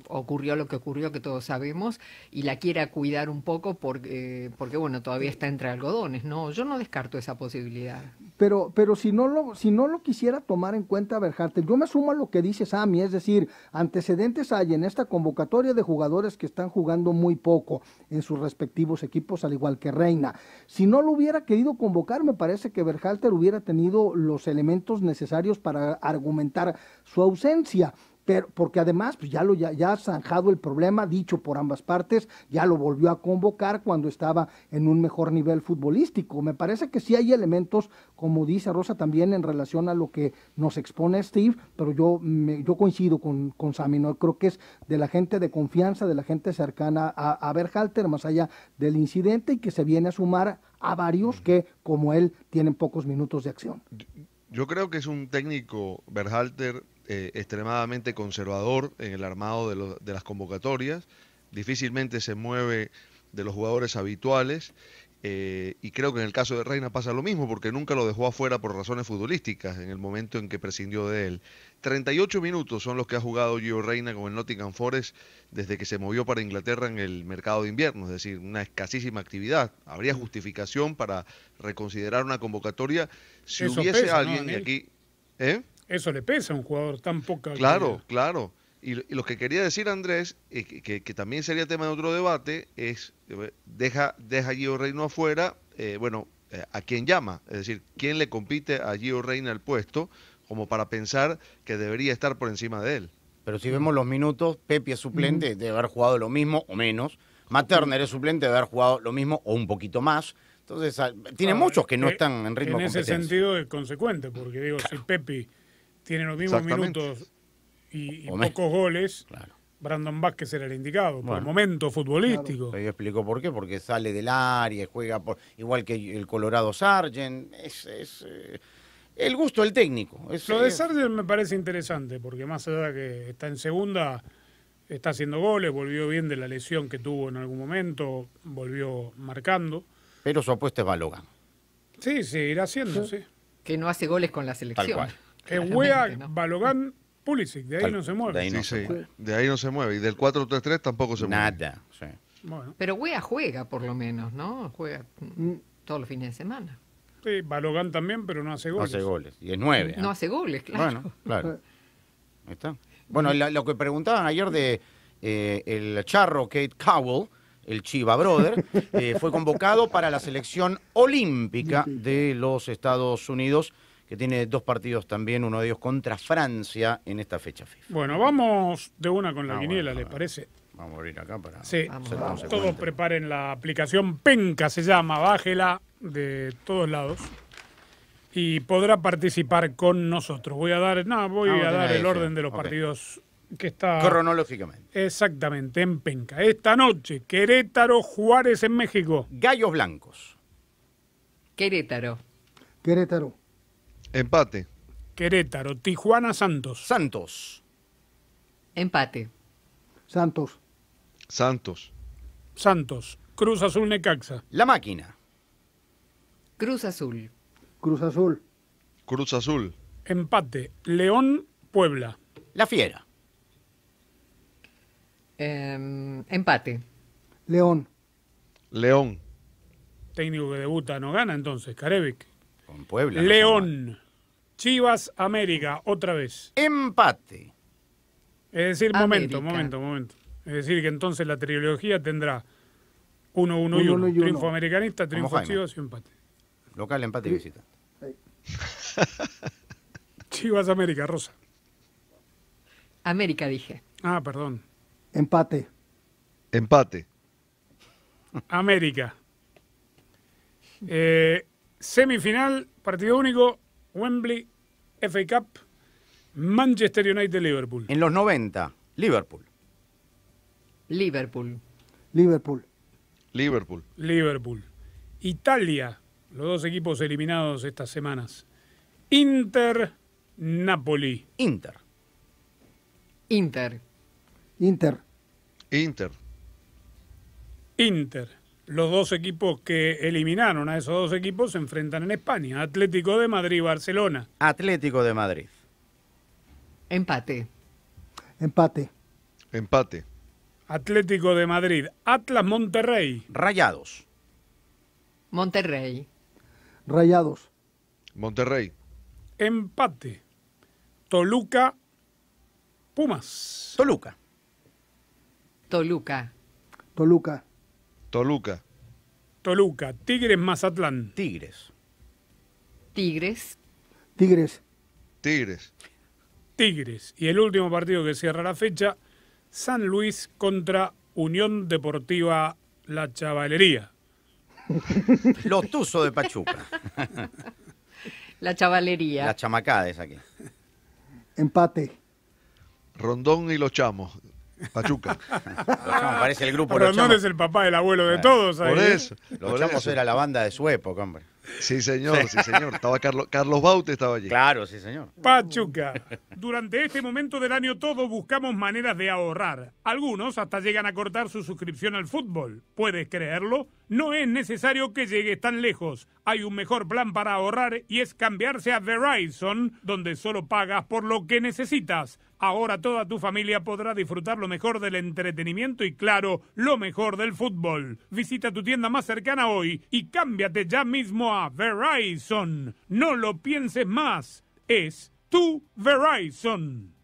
ocurrió lo que ocurrió, que todos sabemos, y la quiera cuidar un poco porque, porque bueno, todavía está entre algodones, ¿no? Yo no descarto esa posibilidad. Pero, pero si no lo, si no lo quisiera tomar en cuenta Berhalter, yo me sumo a lo que dice Sammy, es decir, antecedentes hay en esta convocatoria de jugadores que están jugando muy poco en sus respectivos equipos, al igual que Reina. Si no lo hubiera querido convocar, me parece que Berhalter hubiera tenido los elementos necesarios para argumentar su ausencia. Pero, porque además pues ya lo ya, ya ha zanjado el problema, dicho por ambas partes, ya lo volvió a convocar cuando estaba en un mejor nivel futbolístico. Me parece que sí hay elementos, como dice Rosa también en relación a lo que nos expone Steve, pero yo, me- yo coincido con, con Sammy, ¿no? creo que es de la gente de confianza, de la gente cercana a, a Berhalter, más allá del incidente, y que se viene a sumar a varios que, como él, tienen pocos minutos de acción. Yo creo que es un técnico, Berhalter, eh, extremadamente conservador en el armado de, lo- de las convocatorias. Difícilmente se mueve de los jugadores habituales. eh, y creo que en el caso de Reina pasa lo mismo, porque nunca lo dejó afuera por razones futbolísticas en el momento en que prescindió de él. 38 minutos son los que ha jugado Gio Reina con el Nottingham Forest desde que se movió para Inglaterra en el mercado de invierno, es decir, una escasísima actividad. Habría justificación para reconsiderar una convocatoria si Eso hubiese pesa, ¿no, alguien Daniel? aquí. ¿Eh? Eso le pesa a un jugador tan poca. Claro, claro. Y, lo- y lo que quería decir Andrés, eh, que, que- que también sería tema de otro debate, es eh, deja, deja a Gio Reina afuera, eh, bueno, eh, ¿a quién llama? Es decir, ¿quién le compite a Gio Reina el puesto como para pensar que debería estar por encima de él? Pero si vemos los minutos, Pepe es suplente, debe haber jugado lo mismo o menos. Matt Turner es suplente, debe haber jugado lo mismo o un poquito más. Entonces, ah, tiene Ah, muchos que no eh, están en ritmo En de ese sentido es consecuente, porque digo, si Pepi tiene los mismos minutos y, pocos goles, Brandon Vázquez era el indicado, por el momento futbolístico. Ahí explicó por qué, porque sale del área, juega por, igual que el Colorado Sargent. Es, es, eh, el gusto del técnico. Es, Lo de Sargent me parece interesante, porque más allá de que está en segunda, está haciendo goles, volvió bien de la lesión que tuvo en algún momento, volvió marcando. Pero su apuesta es Balogan. Sí, seguirá haciendo, sí. Que no hace goles con la selección. cual. Es Claramente, Wea, ¿no? Balogán, Pulisic, de ahí Tal- no se mueve. Sí, sí, De ahí no se mueve. Y del 4-3-3 tampoco se mueve. Nada, sí. Bueno, Pero Wea juega por lo menos, ¿no? Juega todos los fines de semana. sí, Balogán también, pero no hace No goles. hace goles. Y es nueve. No ¿eh? hace goles, claro. Bueno, claro. Ahí está. Bueno, la- lo que preguntaban ayer de eh, el charro Kate Cowell, el Chiva Brother, eh, fue convocado para la selección olímpica de los Estados Unidos, que tiene dos partidos también, uno de ellos contra Francia en esta fecha FIFA. Bueno, vamos de una con la Ah, quiniela, bueno, ¿le parece? Vamos a abrir acá para Sí, todos preparen la aplicación Penca, se llama, bájela de todos lados y podrá participar con nosotros. Voy a dar, no, voy Ah, a dar el orden de los partidos que está Cronológicamente. exactamente en Penca. Esta noche, Querétaro, Juárez en México. Gallos Blancos. Querétaro. Querétaro. Empate. Querétaro, Tijuana, Santos. Santos. Empate. Santos. Santos. Santos, Cruz Azul, Necaxa. La máquina. Cruz Azul. Cruz Azul. Cruz Azul. Empate, León, Puebla. La fiera. Em, empate. León. León. Técnico que debuta no gana entonces, Carevic. Con Puebla. no León, Chivas, América, otra vez. Empate. Es decir, momento, América. momento, momento. Es decir, que entonces la trilogía tendrá 1 1 y Uno, 1. uno y uno. Triunfo americanista, triunfo. Chivas y empate. Local, empate y visita. Chivas América, Rosa. América dije. Ah, perdón. Empate. Empate. América. Eh, semifinal, partido único, Wembley, FA Cup, Manchester United, Liverpool. En los 90, Liverpool. Liverpool. Liverpool. Liverpool. Liverpool. Italia, los dos equipos eliminados estas semanas. Inter, Napoli. Inter. Inter. Inter. Inter. Inter. Los dos equipos que eliminaron a esos dos equipos se enfrentan en España. Atlético de Madrid y Barcelona. Atlético de Madrid. Empate. Empate. Empate. Atlético de Madrid. Atlas Monterrey. Rayados. Monterrey. Rayados. Monterrey. Empate. Toluca. Pumas. Toluca. Toluca. Toluca. Toluca. Toluca. Tigres Mazatlán. Tigres. Tigres. Tigres. Tigres. Tigres. Y el último partido que cierra la fecha, San Luis contra Unión Deportiva La Chavalería. Los Tuzos de Pachuca. La chavalería. La chamacada es aquí. Empate. Rondón y los chamos. Pachuca. Parece el grupo Los Rondón Chamos. es el papá del abuelo de todos. ahí, Por ¿eh? eso. Los por Chamos eso. era la banda de su época, hombre. Sí, señor, sí, señor. Estaba Carlos, Carlos Baute estaba allí. Claro, sí, señor. Pachuca. Durante este momento del año todos buscamos maneras de ahorrar. Algunos hasta llegan a cortar su suscripción al fútbol. ¿Puedes creerlo? No es necesario que llegues tan lejos. Hay un mejor plan para ahorrar y es cambiarse a Verizon, donde solo pagas por lo que necesitas. Ahora toda tu familia podrá disfrutar lo mejor del entretenimiento y claro, lo mejor del fútbol. Visita tu tienda más cercana hoy y cámbiate ya mismo a Verizon. No lo pienses más. Es tu Verizon.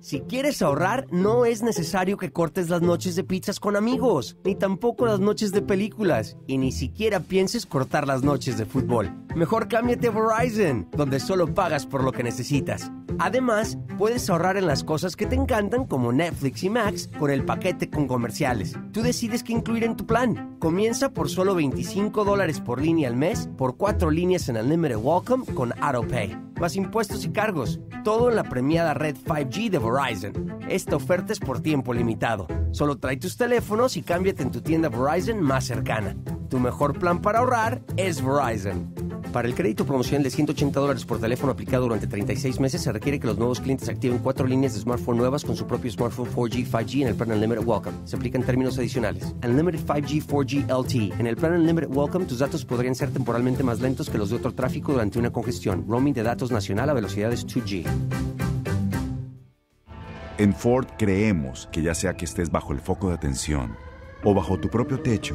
Si quieres ahorrar, no es necesario que cortes las noches de pizzas con amigos, ni tampoco las noches de películas, y ni siquiera pienses cortar las noches de fútbol. Mejor cámbiate a Verizon, donde solo pagas por lo que necesitas. Además, puedes ahorrar en las cosas que te encantan como Netflix y Max con el paquete con comerciales. Tú decides qué incluir en tu plan. Comienza por solo 25 dólares por línea al mes, por cuatro líneas en Unlimited Welcome con AutoPay. Más impuestos y cargos. Todo en la premiada red 5G de Verizon. Esta oferta es por tiempo limitado. Solo trae tus teléfonos y cámbiate en tu tienda Verizon más cercana. Tu mejor plan para ahorrar es Verizon. Para el crédito promocional de 180 dólares por teléfono aplicado durante 36 meses, se requiere que los nuevos clientes activen cuatro líneas de smartphone nuevas con su propio smartphone 4G, 5G en el plan Unlimited Welcome. Se aplican términos adicionales. Unlimited 5G, 4G LTE. En el plan Unlimited Welcome, tus datos podrían ser temporalmente más lentos que los de otro tráfico durante una congestión. Roaming de datos nacional a velocidades 2G. En Ford creemos que ya sea que estés bajo el foco de atención o bajo tu propio techo,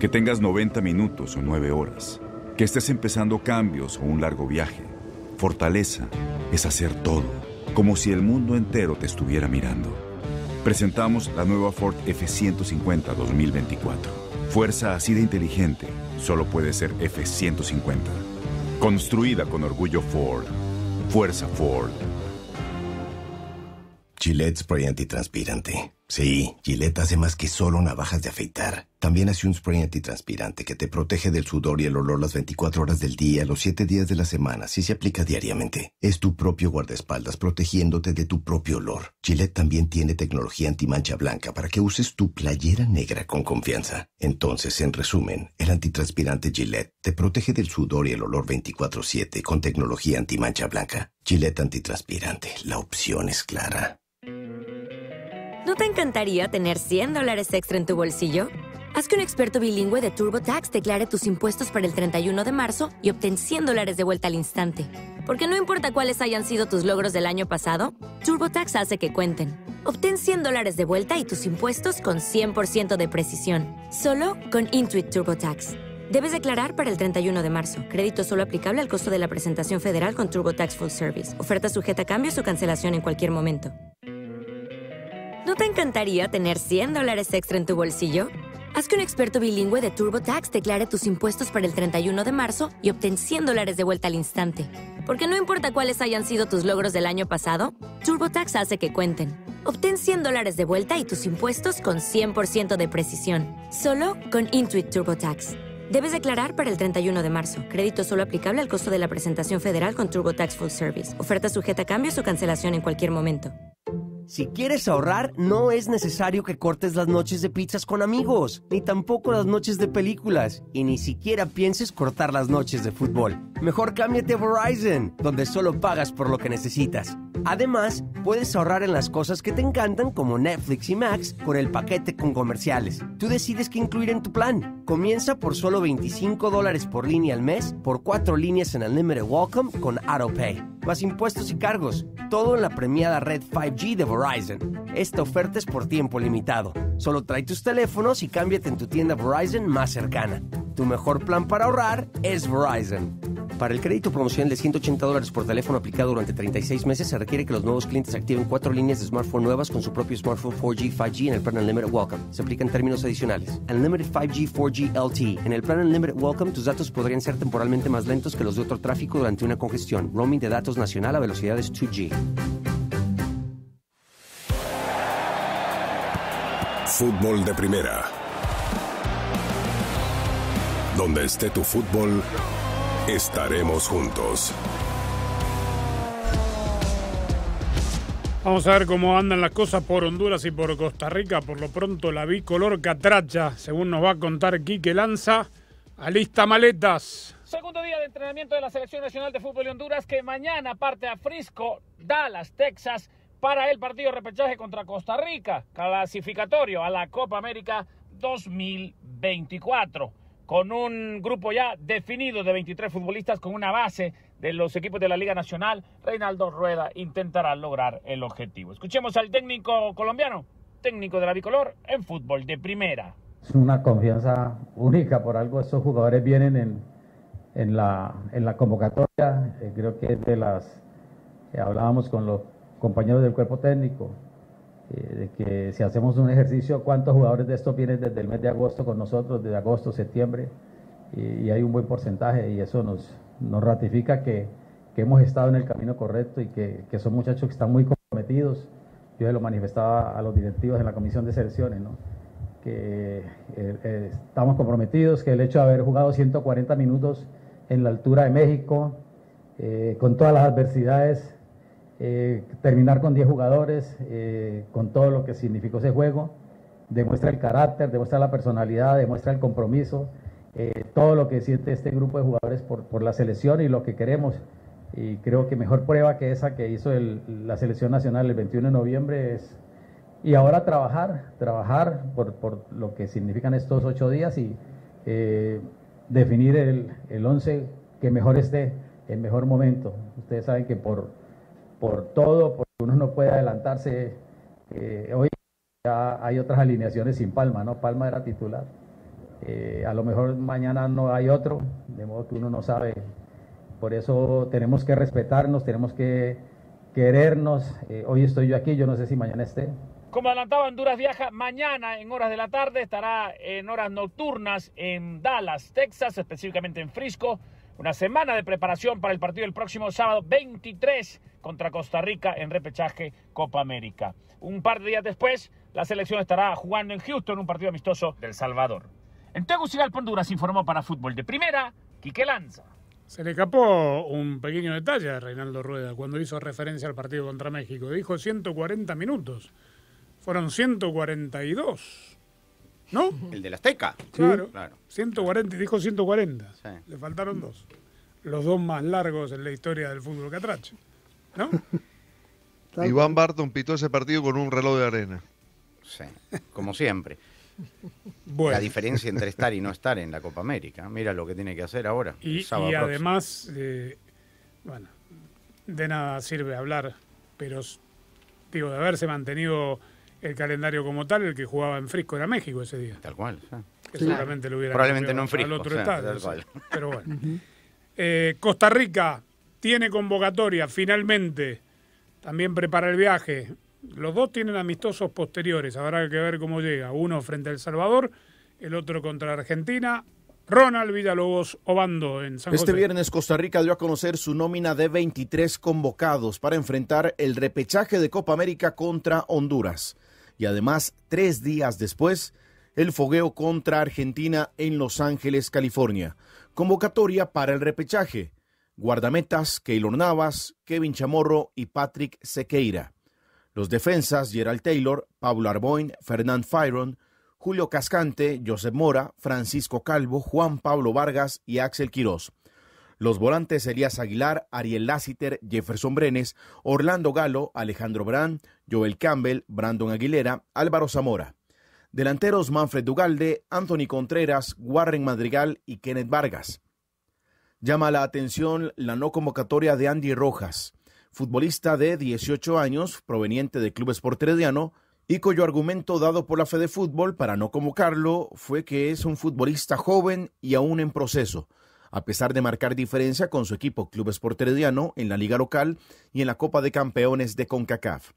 que tengas 90 minutos o 9 horas, que estés empezando cambios o un largo viaje, fortaleza es hacer todo, como si el mundo entero te estuviera mirando. Presentamos la nueva Ford F150 2024. Fuerza así de inteligente solo puede ser F150. Construida con orgullo Ford. Fuerza Ford. Gillette Spray Antitranspirante. Sí, Gillette hace más que solo navajas de afeitar. También hace un spray antitranspirante que te protege del sudor y el olor las 24 horas del día, los 7 días de la semana, si se aplica diariamente. Es tu propio guardaespaldas protegiéndote de tu propio olor. Gillette también tiene tecnología antimancha blanca para que uses tu playera negra con confianza. Entonces, en resumen, el antitranspirante Gillette te protege del sudor y el olor 24/7 con tecnología antimancha blanca. Gillette antitranspirante, la opción es clara. ¿No te encantaría tener 100 dólares extra en tu bolsillo? Haz que un experto bilingüe de TurboTax declare tus impuestos para el 31 de marzo y obtén 100 dólares de vuelta al instante. Porque no importa cuáles hayan sido tus logros del año pasado, TurboTax hace que cuenten. Obtén 100 dólares de vuelta y tus impuestos con 100% de precisión. Solo con Intuit TurboTax. Debes declarar para el 31 de marzo. Crédito solo aplicable al costo de la presentación federal con TurboTax Full Service. Oferta sujeta a cambios o cancelación en cualquier momento. ¿No te encantaría tener 100 dólares extra en tu bolsillo? Haz que un experto bilingüe de TurboTax declare tus impuestos para el 31 de marzo y obtén 100 dólares de vuelta al instante. Porque no importa cuáles hayan sido tus logros del año pasado, TurboTax hace que cuenten. Obtén 100 dólares de vuelta y tus impuestos con 100% de precisión. Solo con Intuit TurboTax. Debes declarar para el 31 de marzo. Crédito solo aplicable al costo de la presentación federal con TurboTax Full Service. Oferta sujeta a cambios o cancelación en cualquier momento. Si quieres ahorrar, no es necesario que cortes las noches de pizzas con amigos, ni tampoco las noches de películas, y ni siquiera pienses cortar las noches de fútbol. Mejor cámbiate a Verizon, donde solo pagas por lo que necesitas. Además, puedes ahorrar en las cosas que te encantan como Netflix y Max con el paquete con comerciales. Tú decides qué incluir en tu plan. Comienza por solo 25 dólares por línea al mes por cuatro líneas en Unlimited Welcome con AutoPay. Más impuestos y cargos. Todo en la premiada red 5G de Verizon. Esta oferta es por tiempo limitado. Solo trae tus teléfonos y cámbiate en tu tienda Verizon más cercana. Tu mejor plan para ahorrar es Verizon. Para el crédito promocional de 180 dólares por teléfono aplicado durante 36 meses, se requiere que los nuevos clientes activen cuatro líneas de smartphone nuevas con su propio smartphone 4G, 5G en el plan Unlimited Welcome. Se aplican términos adicionales. Unlimited 5G, 4G LTE. En el plan Unlimited Welcome, tus datos podrían ser temporalmente más lentos que los de otro tráfico durante una congestión. Roaming de datos nacional a velocidades 2G. Fútbol de primera. Donde esté tu fútbol, estaremos juntos. Vamos a ver cómo andan las cosas por Honduras y por Costa Rica. Por lo pronto la bicolor catracha, según nos va a contar Quique Lanza, alista maletas. Segundo día de entrenamiento de la Selección Nacional de Fútbol de Honduras que mañana parte a Frisco, Dallas, Texas para el partido de repechaje contra Costa Rica, clasificatorio a la Copa América 2024 con un grupo ya definido de 23 futbolistas con una base de los equipos de la Liga Nacional, Reinaldo Rueda intentará lograr el objetivo. Escuchemos al técnico colombiano, técnico de la bicolor en fútbol de primera. Es una confianza única, por algo estos jugadores vienen en, en, la, en la convocatoria, eh, creo que es de las, eh, hablábamos con los compañeros del cuerpo técnico, eh, de que si hacemos un ejercicio, cuántos jugadores de estos vienen desde el mes de agosto con nosotros, desde agosto, septiembre, y, y hay un buen porcentaje y eso nos, nos ratifica que, que, hemos estado en el camino correcto y que, que, son muchachos que están muy comprometidos. Yo se lo manifestaba a los directivos en la comisión de selecciones, ¿no? que eh, eh, estamos comprometidos, que el hecho de haber jugado 140 minutos en la altura de México, eh, con todas las adversidades, eh, terminar con 10 jugadores, eh, con todo lo que significó ese juego, demuestra el carácter, demuestra la personalidad, demuestra el compromiso, eh, todo lo que siente este grupo de jugadores por, por, la selección y lo que queremos. Y creo que mejor prueba que esa que hizo el, la selección nacional el 21 de noviembre es... Y ahora trabajar, trabajar por, por lo que significan estos ocho días y definir el, el once que mejor esté, el mejor momento. Ustedes saben que por, por todo, porque uno no puede adelantarse. Eh, hoy ya hay otras alineaciones sin Palma, ¿no? Palma era titular. Eh, a lo mejor mañana no hay otro, de modo que uno no sabe. Por eso tenemos que respetarnos, tenemos que querernos. Eh, hoy estoy yo aquí, yo no sé si mañana esté. Como adelantaba, Honduras viaja mañana en horas de la tarde, estará en horas nocturnas en Dallas, Texas, específicamente en Frisco. Una semana de preparación para el partido del próximo sábado 23 contra Costa Rica en repechaje Copa América. Un par de días después, la selección estará jugando en Houston un partido amistoso del Salvador. En Tegucigalpa, Honduras, informó para Fútbol de Primera, Quique Lanza. Se le escapó un pequeño detalle a Reinaldo Rueda cuando hizo referencia al partido contra México. Dijo 140 minutos. Fueron 142. ¿No? El de la Azteca. Claro. claro. 140, dijo 140. Sí. Le faltaron dos. Los dos más largos en la historia del fútbol catracho. ¿No? Iván Barton pitó ese partido con un reloj de arena. Sí, como siempre. Bueno. La diferencia entre estar y no estar en la Copa América. Mira lo que tiene que hacer ahora. Y, y además, eh, bueno, de nada sirve hablar, pero digo, de haberse mantenido el calendario como tal, el que jugaba en Frisco era México ese día. Tal cual. Que sí. seguramente lo hubiera Probablemente no en Frisco. Al otro o sea, estadio, tal cual. sí. Pero bueno. Uh -huh. eh, Costa Rica tiene convocatoria, finalmente. También prepara el viaje. Los dos tienen amistosos posteriores. Habrá que ver cómo llega. Uno frente a El Salvador, el otro contra Argentina. Ronald Villalobos Obando en San Este José. viernes Costa Rica dio a conocer su nómina de 23 convocados para enfrentar el repechaje de Copa América contra Honduras. Y además, tres días después, el fogueo contra Argentina en Los Ángeles, California. Convocatoria para el repechaje. Guardametas, Keylor Navas, Kevin Chamorro y Patrick Sequeira. Los defensas Gerald Taylor, Pablo Arboin, Fernand Fyron, Julio Cascante, Josep Mora, Francisco Calvo, Juan Pablo Vargas y Axel Quirós. Los volantes Elías Aguilar, Ariel Lassiter, Jefferson Brenes, Orlando Galo, Alejandro Brand, Joel Campbell, Brandon Aguilera, Álvaro Zamora. Delanteros Manfred Dugalde, Anthony Contreras, Warren Madrigal y Kenneth Vargas. Llama la atención la no convocatoria de Andy Rojas, futbolista de 18 años, proveniente del Club Sport Herediano, y cuyo argumento dado por la Fede Fútbol para no convocarlo fue que es un futbolista joven y aún en proceso, a pesar de marcar diferencia con su equipo Club Sport Herediano en la liga local y en la Copa de Campeones de CONCACAF.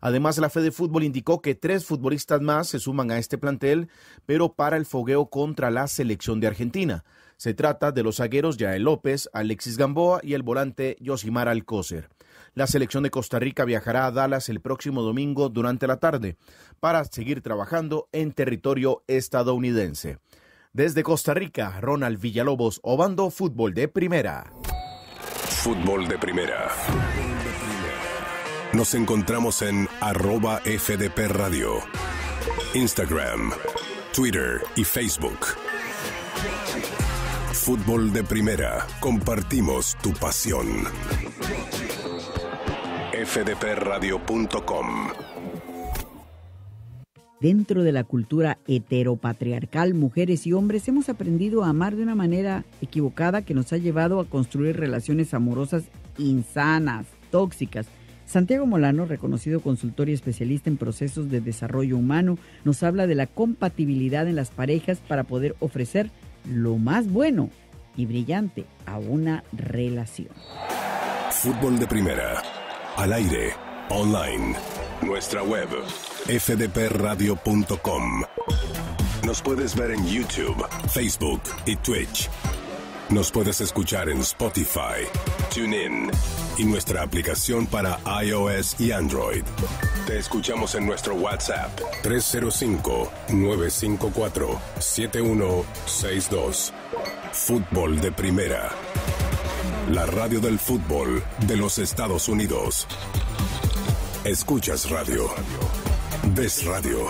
Además, la Fede Fútbol indicó que tres futbolistas más se suman a este plantel, pero para el fogueo contra la selección de Argentina. Se trata de los zagueros Yael López, Alexis Gamboa y el volante Yosimar Alcócer. La selección de Costa Rica viajará a Dallas el próximo domingo durante la tarde para seguir trabajando en territorio estadounidense. Desde Costa Rica, Ronald Villalobos, Obando Fútbol de Primera. Fútbol de Primera. Nos encontramos en arroba FDP Radio, Instagram, Twitter y Facebook. Fútbol de Primera. Compartimos tu pasión. fdpradio.com Dentro de la cultura heteropatriarcal, mujeres y hombres hemos aprendido a amar de una manera equivocada que nos ha llevado a construir relaciones amorosas insanas, tóxicas. Santiago Molano, reconocido consultor y especialista en procesos de desarrollo humano, nos habla de la compatibilidad en las parejas para poder ofrecer lo más bueno y brillante a una relación. Fútbol de Primera. Al aire. Online. Nuestra web. fdpradio.com. Nos puedes ver en YouTube, Facebook y Twitch. Nos puedes escuchar en Spotify, TuneIn y nuestra aplicación para iOS y Android. Te escuchamos en nuestro WhatsApp 305-954-7162. Fútbol de Primera. La radio del fútbol de los Estados Unidos. Escuchas radio. Ves radio.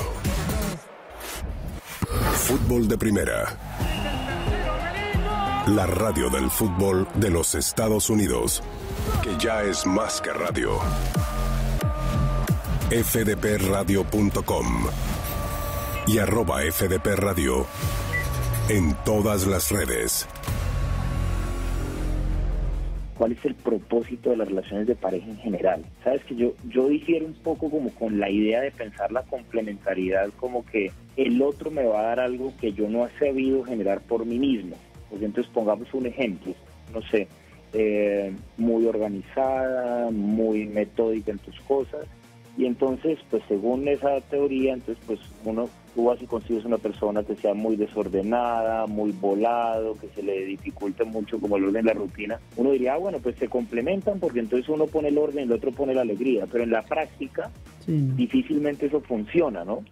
Fútbol de Primera. La radio del fútbol de los Estados Unidos. Que ya es más que radio. fdpradio.com y arroba fdpradio en todas las redes. cuál es el propósito de las relaciones de pareja en general. Sabes que yo, yo difiero un poco como con la idea de pensar la complementariedad como que el otro me va a dar algo que yo no he sabido generar por mí mismo. Pues entonces pongamos un ejemplo, no sé, eh, muy organizada, muy metódica en tus cosas. Y entonces, pues según esa teoría, entonces pues uno, tú vas y consigues una persona que sea muy desordenada, muy volado, que se le dificulte mucho como el orden de la rutina. Uno diría, ah, bueno, pues se complementan porque entonces uno pone el orden y el otro pone la alegría. Pero en la práctica, difícilmente eso funciona, ¿no?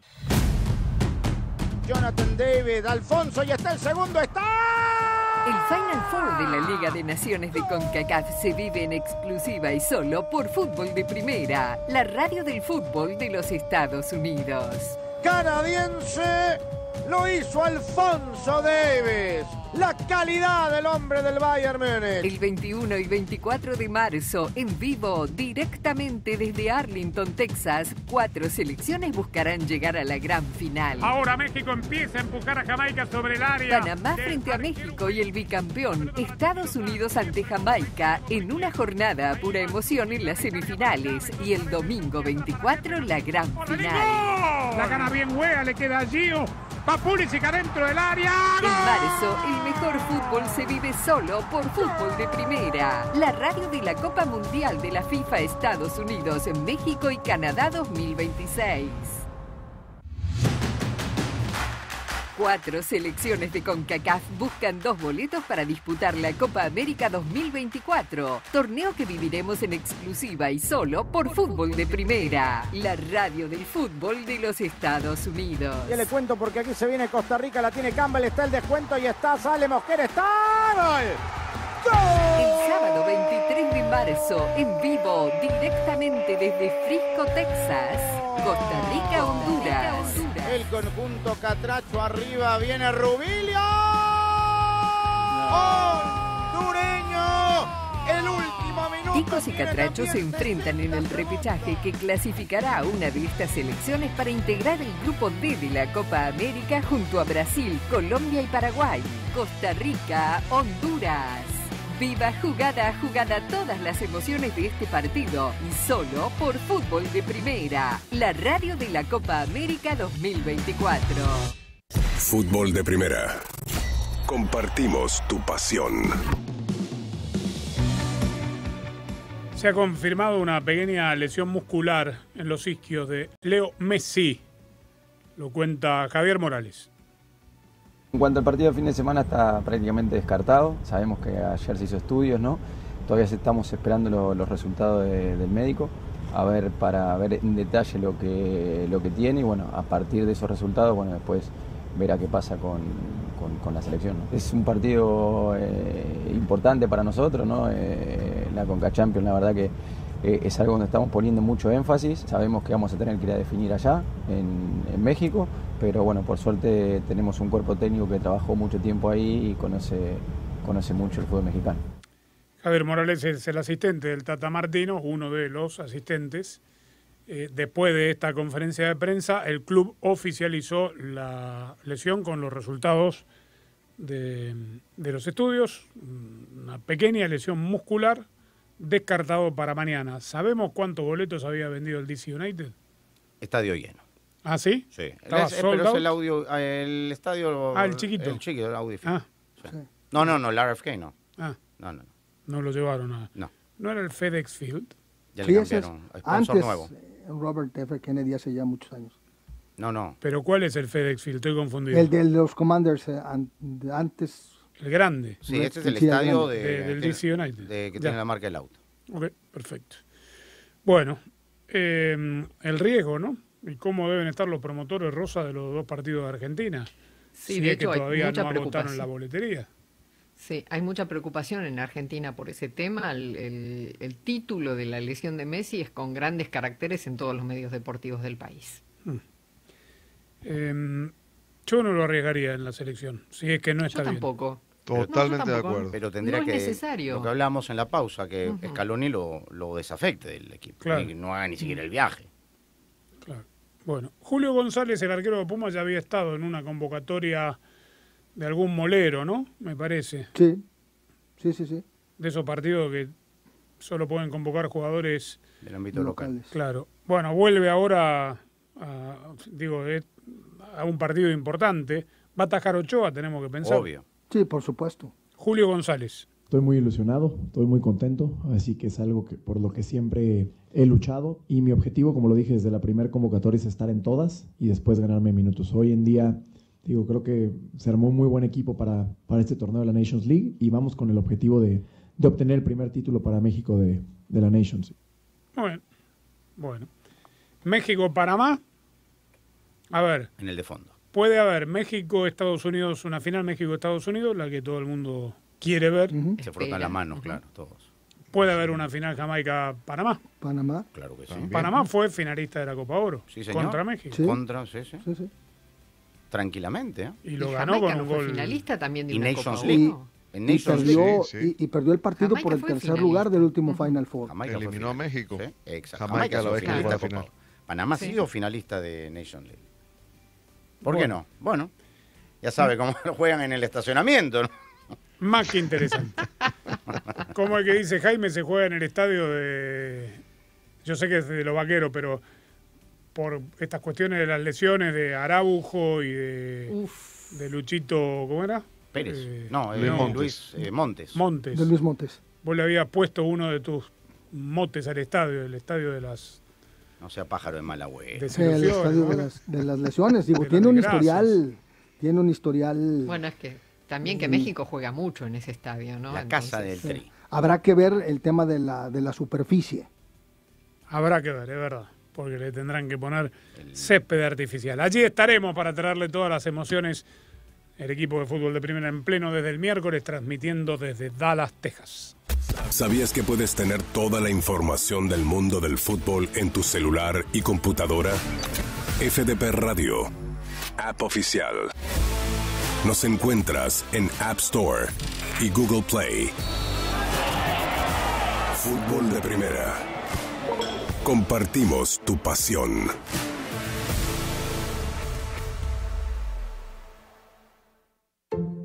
Jonathan David, Alfonso, y está el segundo, está. El Final Four de la Liga de Naciones de CONCACAF se vive en exclusiva y solo por Fútbol de Primera, la radio del fútbol de los Estados Unidos. Canadiense lo hizo Alfonso Davis. La calidad del hombre del Bayern Múnich. El 21 y 24 de marzo, en vivo, directamente desde Arlington, Texas, cuatro selecciones buscarán llegar a la gran final. Ahora México empieza a empujar a Jamaica sobre el área. Panamá frente a México y el bicampeón Estados Unidos ante Jamaica en una jornada a pura emoción en las semifinales y el domingo 24 la gran final. La gana bien huea, le queda a Gio. Va Pulisic adentro del área. En marzo, el mejor fútbol se vive solo por Fútbol de Primera, la radio de la Copa Mundial de la FIFA Estados Unidos, México y Canadá 2026. Cuatro selecciones de CONCACAF buscan dos boletos para disputar la Copa América 2024, torneo que viviremos en exclusiva y solo por Fútbol de Primera, la radio del fútbol de los Estados Unidos. Ya le cuento porque aquí se viene Costa Rica, la tiene Campbell, está el descuento y está, sale Mosquera, está. ¡Gol! El sábado 23 de marzo, en vivo, directamente desde Frisco, Texas. Costa Rica, Honduras. El conjunto Catracho arriba, viene Rubilio. Hondureño. El último minuto. Ticos y Catrachos se enfrentan en el repechaje que clasificará a una de estas selecciones para integrar el grupo D de la Copa América junto a Brasil, Colombia y Paraguay. Costa Rica, Honduras. Viva jugada a jugada todas las emociones de este partido y solo por Fútbol de Primera, la radio de la Copa América 2024. Fútbol de primera. Compartimos tu pasión. Se ha confirmado una pequeña lesión muscular en los isquios de Leo Messi. Lo cuenta Javier Morales. En cuanto al partido de fin de semana está prácticamente descartado. Sabemos que ayer se hizo estudios, ¿no? Todavía estamos esperando lo- los resultados de- del médico, a ver para ver en detalle lo que, lo que tiene y bueno, a partir de esos resultados, bueno, después verá qué pasa con, con- con la selección. ¿no? Es un partido eh, importante para nosotros, ¿no? Eh, la Conca Champions, la verdad que eh, es algo donde estamos poniendo mucho énfasis. Sabemos que vamos a tener que ir a definir allá, en, México, pero bueno, por suerte tenemos un cuerpo técnico que trabajó mucho tiempo ahí y conoce, conoce mucho el fútbol mexicano. Javier Morales es el asistente del Tata Martino, uno de los asistentes. Eh, después de esta conferencia de prensa, el club oficializó la lesión con los resultados de, de los estudios. Una pequeña lesión muscular descartado para mañana. ¿Sabemos cuántos boletos había vendido el DC United? Estadio lleno. ¿Ah, sí? Sí. ¿Estaba Es- sold pero es el audio, el estadio. Ah, el chiquito. El chiquito, el audio. Ah. Sí. No, no, no, el RFK no. Ah. No, no, no. No lo llevaron a... No. ¿No era el FedEx Field? Ya le cambiaron. Sponsor antes, nuevo. eh, Robert F. Kennedy hace ya muchos años. No, no. ¿Pero cuál es el FedEx Field? Estoy confundido. El de los Commanders eh, antes. El grande. Sí, este es el Sí, estadio grande. de, De- del DC United. de- que Ya. tiene la marca del auto. Ok, perfecto. Bueno, eh, el riesgo, ¿no? Y cómo deben estar los promotores rosa de los dos partidos de Argentina. Sí, si de es que hecho, hay mucha no agotaron preocupación. la boletería. Sí, hay mucha preocupación en Argentina por ese tema. El, el- el título de la lesión de Messi es con grandes caracteres en todos los medios deportivos del país. Eh, yo no lo arriesgaría en la selección, si es que no está Yo bien. tampoco. Totalmente de acuerdo. Pero tendría No es que. necesario. Lo que hablábamos en la pausa, que Ujú. Scaloni lo, lo desafecte del equipo. Claro. Y que no haga ni siquiera el viaje. Claro. Bueno, Julio González, el arquero de Pumas, ya había estado en una convocatoria de algún molero, ¿no? Me parece. Sí, sí, sí, sí. De esos partidos que solo pueden convocar jugadores Del ámbito local. Claro. Bueno, vuelve ahora a, digo, a un partido importante. Va a atajar Ochoa, tenemos que pensar. Obvio. Sí, por supuesto. Julio González. Estoy muy ilusionado, estoy muy contento, así que es algo que, por lo que siempre he luchado y mi objetivo, como lo dije desde la primera convocatoria, es estar en todas y después ganarme minutos. Hoy en día, digo, creo que se armó un muy buen equipo para, para este torneo de la Nations League y vamos con el objetivo de, de obtener el primer título para México de, de la Nations. Muy bien. Bueno. México-Panamá. A ver, En el de fondo. Puede haber México-Estados Unidos, una final México-Estados Unidos, la que todo el mundo quiere ver. Se frotan las manos, claro, todos. Puede haber una final Jamaica-Panamá. Panamá. Claro que sí. Panamá fue finalista de la Copa Oro Sí, señor. contra México. Sí. Contra, sí, sí. Sí, sí. Tranquilamente. ¿eh? Y lo Y ganó Jamaica con no un fue gol. finalista también de Y una Nations Copa League. Oro. En Y Nations perdió, League. Sí, sí. Y, y perdió el partido Jamaica por el tercer finalista. lugar del último Final Four. Jamaica Eliminó a. México. Sí, exacto. Jamaica Jamaica finalista de. Panamá ha Sí. sido finalista de Nation League. ¿Por qué no? Bueno, ya sabe cómo lo juegan en el estacionamiento. ¿no? Más que interesante. Como el que dice Jaime, se juega en el estadio de. Yo sé que es de los vaqueros, pero por estas cuestiones de las lesiones de Araujo y de, Uf. de Luchito, ¿cómo era? Pérez. Eh, no, eh, Luis Montes. Luis eh, Montes. Montes. De Luis Montes. Vos le habías puesto uno de tus motes al estadio, el estadio de las No sea pájaro de mala desilusiones. estadio ¿no? de las, de las lesiones. Digo, De tiene un historial. Tiene un historial. Bueno, es que también que. México juega mucho en ese estadio, ¿no? La casa del tri. Habrá que ver el tema de la, de la superficie. Habrá que ver, es verdad, porque le tendrán que poner césped artificial. Allí estaremos para traerle todas las emociones. El equipo de fútbol de primera en pleno desde el miércoles, transmitiendo desde Dallas, Texas. ¿Sabías que puedes tener toda la información del mundo del fútbol en tu celular y computadora? FDP Radio, app oficial. Nos encuentras en App Store y Google Play. Fútbol de primera. Compartimos tu pasión.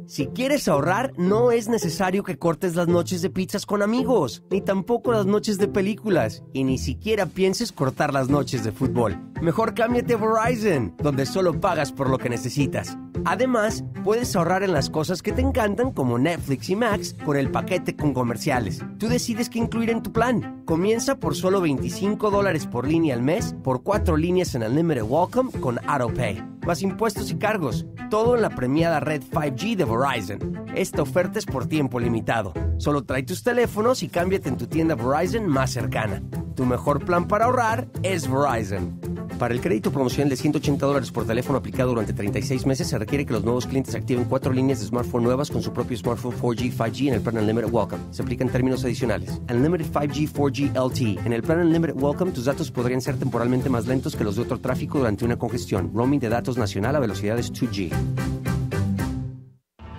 Si quieres ahorrar, no es necesario que cortes las noches de pizzas con amigos, ni tampoco las noches de películas, y ni siquiera pienses cortar las noches de fútbol. Mejor cámbiate a Verizon, donde solo pagas por lo que necesitas. Además, puedes ahorrar en las cosas que te encantan como Netflix y Max con el paquete con comerciales. Tú decides qué incluir en tu plan. Comienza por solo 25 dólares por línea al mes por cuatro líneas en Unlimited Welcome con AutoPay. Más impuestos y cargos. Todo en la premiada red 5G de Verizon. Esta oferta es por tiempo limitado. Solo trae tus teléfonos y cámbiate en tu tienda Verizon más cercana. Tu mejor plan para ahorrar es Verizon. Para el crédito promocional de 180 dólares por teléfono aplicado durante 36 meses, se requiere que los nuevos clientes activen cuatro líneas de smartphone nuevas con su propio smartphone 4G, 5G en el plan Unlimited Welcome. Se aplican términos adicionales. Unlimited 5G, 4G LTE. En el plan Unlimited Welcome, tus datos podrían ser temporalmente más lentos que los de otro tráfico durante una congestión. Roaming de datos nacional a velocidades 2G.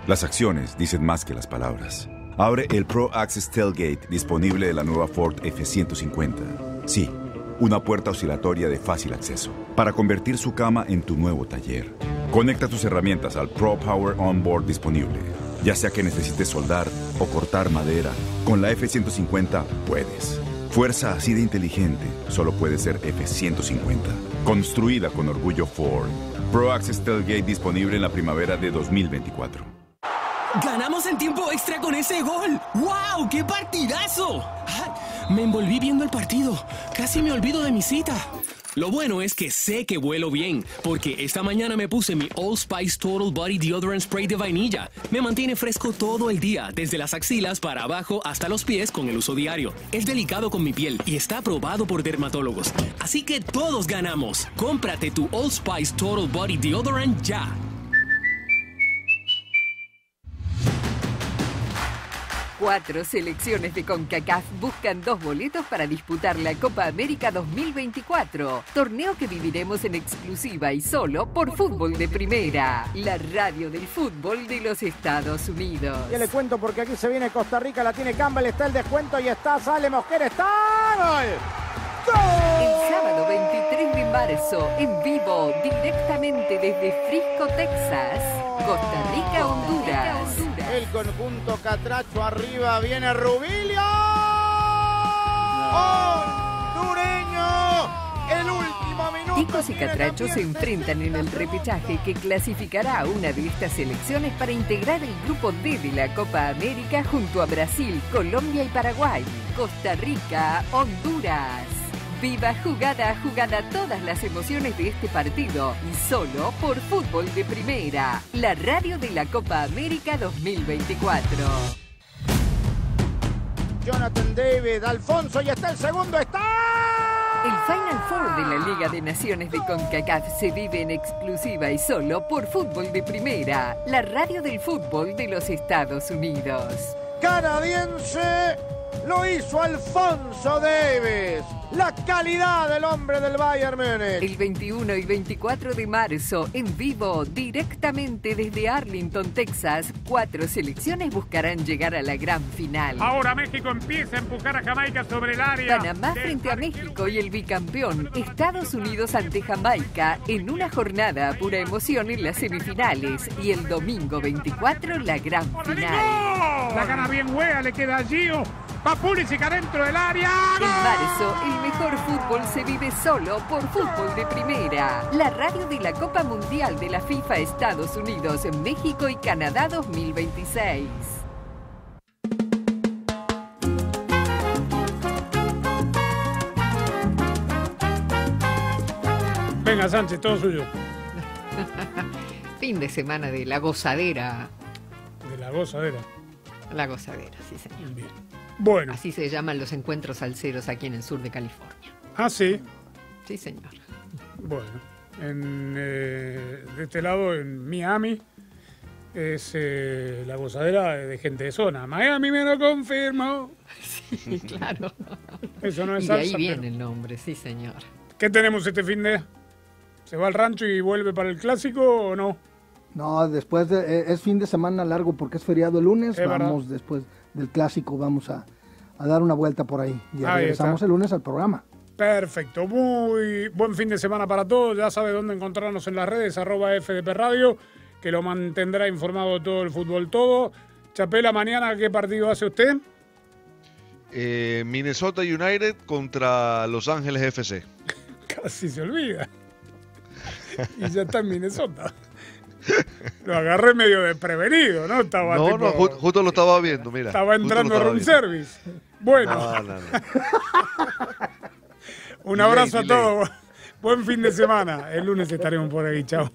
Las acciones dicen más que las palabras. Abre el Pro Access Tailgate disponible de la nueva Ford F-150. Sí, una puerta oscilatoria de fácil acceso para convertir su cama en tu nuevo taller. Conecta tus herramientas al Pro Power Onboard disponible. Ya sea que necesites soldar o cortar madera, con la F-150 puedes. Fuerza así de inteligente solo puede ser F-150. Construida con orgullo Ford. Pro Access Tailgate disponible en la primavera de 2024. ¡Ganamos en tiempo extra con ese gol! ¡Wow! ¡Qué partidazo! Me envolví viendo el partido. Casi me olvido de mi cita. Lo bueno es que sé que vuelo bien, porque esta mañana me puse mi All Spice Total Body Deodorant Spray de vainilla. Me mantiene fresco todo el día, desde las axilas para abajo hasta los pies con el uso diario. Es delicado con mi piel y está aprobado por dermatólogos. Así que todos ganamos. Cómprate tu All Spice Total Body Deodorant ya. Cuatro selecciones de CONCACAF buscan dos boletos para disputar la Copa América 2024, torneo que viviremos en exclusiva y solo por Fútbol de Primera, la radio del fútbol de los Estados Unidos. Ya le cuento porque aquí se viene Costa Rica, la tiene Campbell, está el descuento y está, sale Mosquera, está. ¡Gol! El sábado 23 de marzo, en vivo, directamente desde Frisco, Texas, Costa Rica, Honduras. El conjunto Catracho arriba, viene Rubilio. Hondureño. El último minuto. Ticos y Catrachos se enfrentan en el repechaje que clasificará a una de estas selecciones para integrar el grupo D de la Copa América junto a Brasil, Colombia y Paraguay, Costa Rica, Honduras. Viva jugada a jugada todas las emociones de este partido y solo por Fútbol de Primera, la radio de la Copa América 2024. Jonathan David, Alfonso y está el segundo, está. El Final Four de la Liga de Naciones de CONCACAF se vive en exclusiva y solo por Fútbol de Primera, la radio del fútbol de los Estados Unidos. Canadiense lo hizo Alfonso Davis. La calidad del hombre del Bayern Múnich. El 21 y 24 de marzo, en vivo, directamente desde Arlington, Texas, cuatro selecciones buscarán llegar a la gran final. Ahora México empieza a empujar a Jamaica sobre el área. Panamá frente a México y el bicampeón Estados Unidos ante Jamaica en una jornada a pura emoción en las semifinales y el domingo 24 la gran final. La gana bien hueá, le queda a Gio. Va Pulisic adentro del área. En marzo, el mejor fútbol se vive solo por Fútbol de Primera, la radio de la Copa Mundial de la FIFA Estados Unidos, México y Canadá 2026. Venga, Sánchez, todo suyo. Fin de semana de la gozadera. De la gozadera. La gozadera, sí, señor. Bien. Bueno. Así se llaman los encuentros salseros aquí en el sur de California. Ah, sí. Sí, señor. Bueno, en, eh, de este lado, en Miami, es eh, la gozadera de gente de zona. Miami me lo confirmó. Sí, claro. Eso no es y de ahí viene pero- el nombre, sí, señor. ¿Qué tenemos este fin de? ¿Se va al rancho y vuelve para el clásico o no? No, después de, eh, es fin de semana largo porque es feriado el lunes. Es verdad. vamos después del clásico, vamos a, a dar una vuelta por ahí. Y Ahí regresamos está. el lunes al programa. Perfecto, muy buen fin de semana para todos. Ya sabe dónde encontrarnos en las redes, arroba FDP Radio, que lo mantendrá informado de todo el fútbol todo. Chapela, mañana, ¿qué partido hace usted? Eh, Minnesota United contra Los Ángeles FC. Casi se olvida. Y ya está en Minnesota. Lo agarré medio desprevenido, ¿no? Estaba, No, tipo- no, ju- justo lo estaba viendo, mira. estaba entrando a room viendo. service. Bueno, No, no, no. un Delay, abrazo a todos. Buen fin de semana. El lunes estaremos por ahí. Chao.